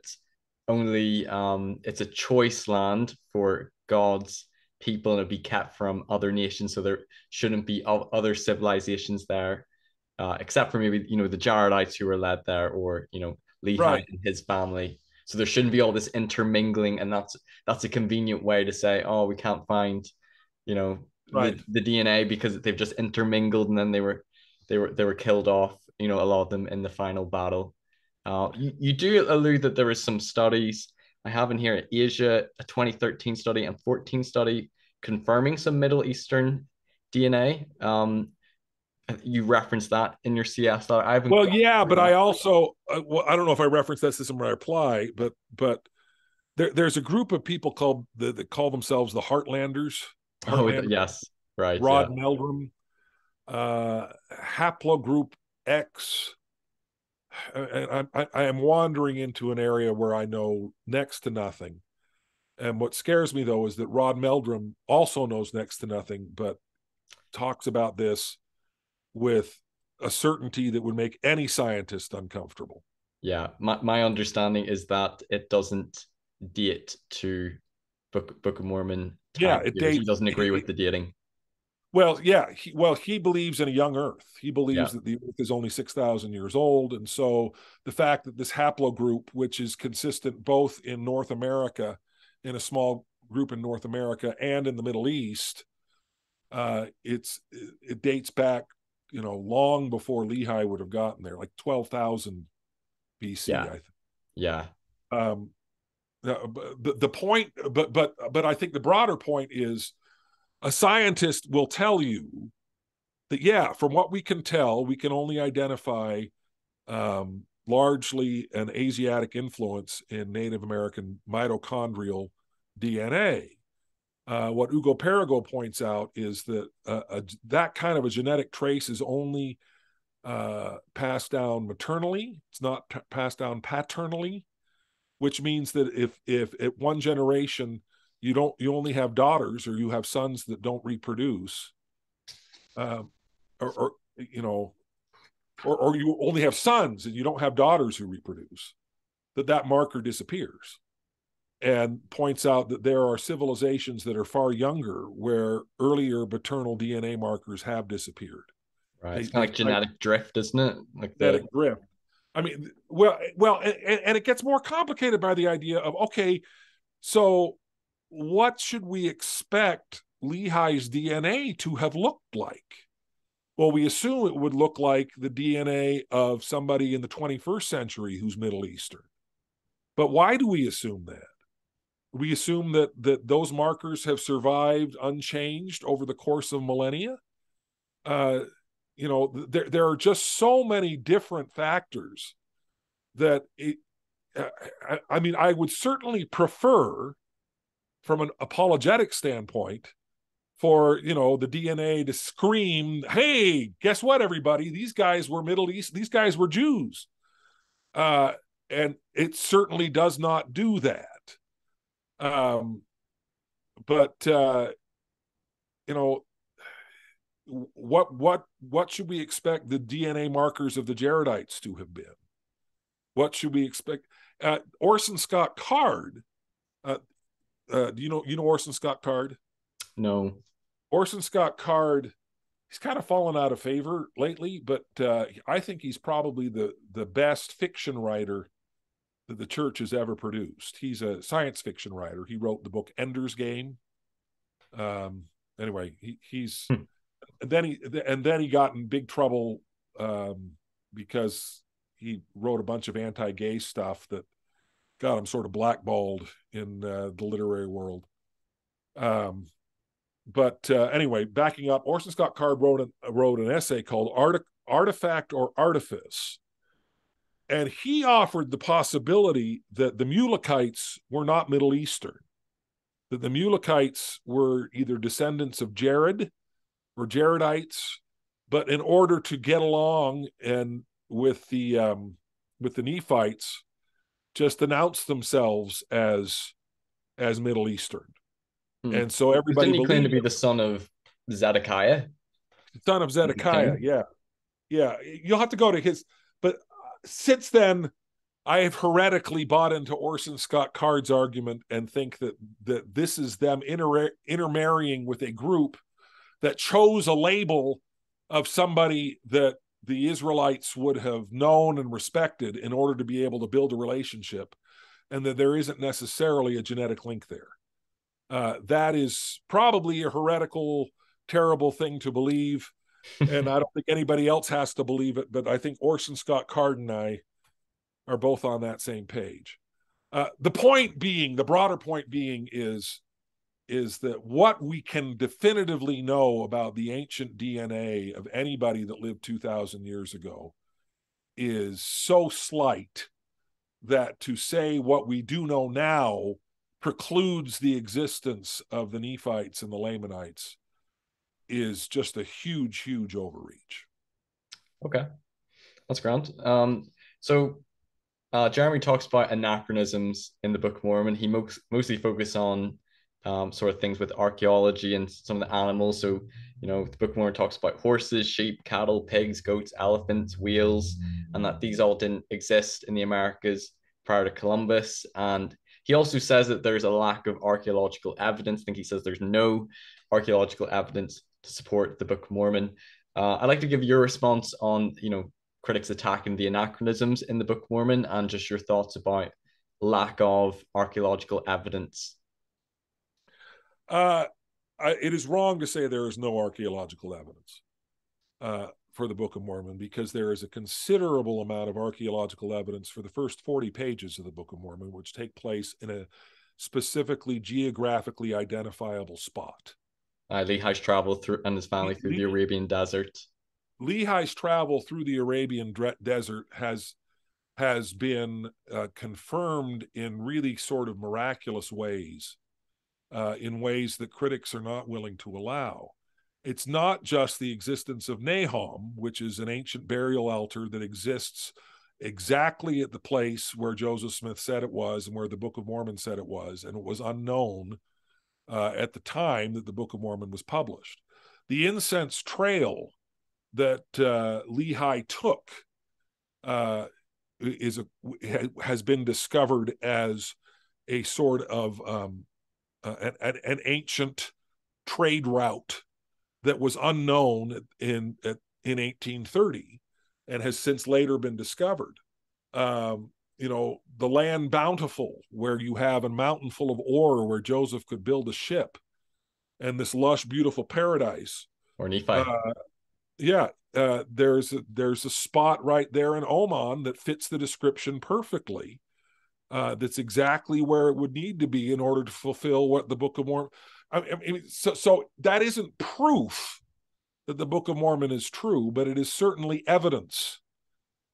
only um it's a choice land for God's people and it be kept from other nations, so there shouldn't be other civilizations there, uh, except for maybe you know the Jaredites who were led there, or you know Lehi right. and his family. So there shouldn't be all this intermingling, and that's that's a convenient way to say, oh, we can't find, you know, right. the, the DNA because they've just intermingled and then they were they were they were killed off. You know, a lot of them in the final battle. Uh, you, you do allude that there was some studies. I have in here Asia, a 2013 study and 14 study confirming some Middle Eastern DNA. Um, you referenced that in your CS. I haven't. Well, yeah, but I also uh, well, I don't know if I referenced that in my reply, but but there, there's a group of people called the, that call themselves the Heartlanders. Heartlanders. Oh yes, right. Rod yeah. Meldrum, uh, haplogroup X. And I, I am wandering into an area where I know next to nothing. And what scares me though is that Rod Meldrum also knows next to nothing, but talks about this with a certainty that would make any scientist uncomfortable. Yeah, my, my understanding is that it doesn't date to Book Book of Mormon. Yeah, it dates, he doesn't agree with the dating. Well, yeah. He, well, he believes in a young Earth. He believes yeah. that the Earth is only 6,000 years old. And so the fact that this haplogroup, which is consistent both in North America, in a small group in North America, and in the Middle East, uh, it's it dates back, you know, long before Lehi would have gotten there, like twelve thousand BC. Yeah. I think. Yeah. Um, the, the point, but but but I think the broader point is, a scientist will tell you that yeah, from what we can tell, we can only identify um, largely an Asiatic influence in Native American mitochondrial DNA. Uh, what Ugo Perego points out is that uh, a, that kind of a genetic trace is only uh, passed down maternally. It's not p- passed down paternally, which means that if if at one generation you don't you only have daughters or you have sons that don't reproduce, um, or, or you know, or, or you only have sons and you don't have daughters who reproduce, that that marker disappears and points out that there are civilizations that are far younger where earlier maternal DNA markers have disappeared. Right. It's kind of like genetic like, drift, isn't it? Like genetic the... drift. I mean, well, well, and, and it gets more complicated by the idea of okay, so what should we expect Lehi's DNA to have looked like? Well, we assume it would look like the DNA of somebody in the 21st century who's Middle Eastern. But why do we assume that? we assume that that those markers have survived unchanged over the course of millennia uh, you know there, there are just so many different factors that it, I, I mean i would certainly prefer from an apologetic standpoint for you know the dna to scream hey guess what everybody these guys were middle east these guys were jews uh, and it certainly does not do that um, but uh, you know, what what what should we expect the DNA markers of the Jaredites to have been? What should we expect? Uh, Orson Scott Card. Uh, uh, do you know you know Orson Scott Card? No. Orson Scott Card. He's kind of fallen out of favor lately, but uh, I think he's probably the the best fiction writer that the church has ever produced. He's a science fiction writer. He wrote the book Ender's Game. Um, anyway, he, he's hmm. and then he and then he got in big trouble um, because he wrote a bunch of anti-gay stuff that got him sort of blackballed in uh, the literary world. Um, but uh, anyway, backing up, Orson Scott Card wrote an, wrote an essay called Art, "Artifact or Artifice," And he offered the possibility that the Mulekites were not Middle Eastern, that the Mulekites were either descendants of Jared or Jaredites, but in order to get along and with the um, with the Nephites, just announced themselves as as Middle Eastern. Hmm. And so everybody didn't he claim to be the son of Zedekiah? Son of Zedekiah, yeah. Yeah. You'll have to go to his but since then, I have heretically bought into Orson Scott Card's argument and think that that this is them inter- intermarrying with a group that chose a label of somebody that the Israelites would have known and respected in order to be able to build a relationship, and that there isn't necessarily a genetic link there. Uh, that is probably a heretical, terrible thing to believe and I don't think anybody else has to believe it, but I think Orson Scott Card and I are both on that same page. Uh, the point being, the broader point being is is that what we can definitively know about the ancient DNA of anybody that lived 2000 years ago is so slight that to say what we do know now precludes the existence of the Nephites and the Lamanites is just a huge, huge overreach. Okay, that's grand. Um, so uh, Jeremy talks about anachronisms in the Book of Mormon. He most, mostly focuses on um, sort of things with archaeology and some of the animals. So, you know, the Book Mormon talks about horses, sheep, cattle, pigs, goats, elephants, whales, and that these all didn't exist in the Americas prior to Columbus. And he also says that there's a lack of archaeological evidence. I think he says there's no archaeological evidence to support the Book of Mormon. Uh, I'd like to give your response on, you know, critics attacking the anachronisms in the Book of Mormon and just your thoughts about lack of archaeological evidence. Uh, I, it is wrong to say there is no archaeological evidence uh, for the Book of Mormon because there is a considerable amount of archaeological evidence for the first 40 pages of the Book of Mormon, which take place in a specifically geographically identifiable spot. Uh, Lehi's traveled through and his family through the Arabian desert. Lehi's travel through the Arabian desert has has been uh, confirmed in really sort of miraculous ways, uh, in ways that critics are not willing to allow. It's not just the existence of Nahom, which is an ancient burial altar that exists exactly at the place where Joseph Smith said it was and where the Book of Mormon said it was, and it was unknown uh, at the time that the Book of Mormon was published. The incense trail that uh, Lehi took uh, is a, has been discovered as a sort of um, uh, an, an, ancient trade route that was unknown in in 1830 and has since later been discovered. Um, you know, the land bountiful, where you have a mountain full of ore where Joseph could build a ship, and this lush, beautiful paradise. Or Nephi. Uh, yeah, uh, there's a, there's a spot right there in Oman that fits the description perfectly. Uh, that's exactly where it would need to be in order to fulfill what the Book of Mormon. I mean, so so that isn't proof that the Book of Mormon is true, but it is certainly evidence,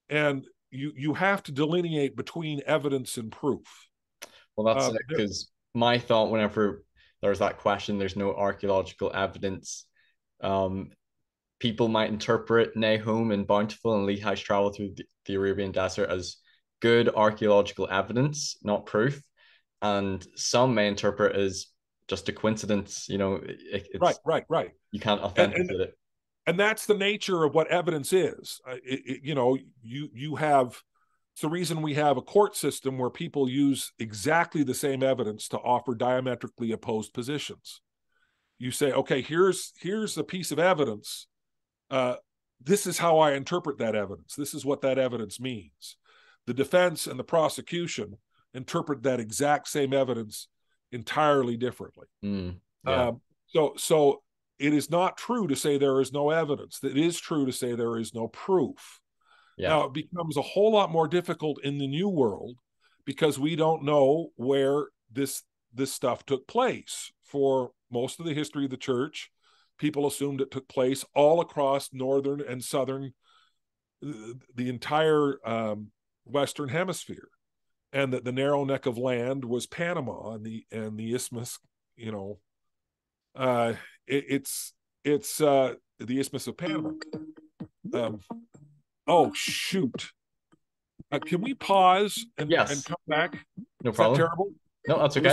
and you you have to delineate between evidence and proof. Well, that's uh, it because my thought whenever there's that question, there's no archaeological evidence. Um, people might interpret Nahom and Bountiful and Lehi's travel through the, the Arabian desert as good archaeological evidence, not proof. And some may interpret as just a coincidence. You know, it, right, right, right. You can't authenticate and, and, it. And that's the nature of what evidence is. Uh, it, it, you know, you you have. It's the reason we have a court system where people use exactly the same evidence to offer diametrically opposed positions. You say, okay, here's here's a piece of evidence uh, this is how I interpret that evidence. This is what that evidence means. The defense and the prosecution interpret that exact same evidence entirely differently. Mm, yeah. um, so, so it is not true to say there is no evidence. It is true to say there is no proof. Yeah. Now, it becomes a whole lot more difficult in the new world because we don't know where this this stuff took place. For most of the history of the church, people assumed it took place all across northern and southern the entire um, western hemisphere and that the narrow neck of land was panama and the and the isthmus you know uh it, it's it's uh the isthmus of panama. Um oh shoot. Uh, can we pause and, yes. and come back? No Is problem. terrible? No that's okay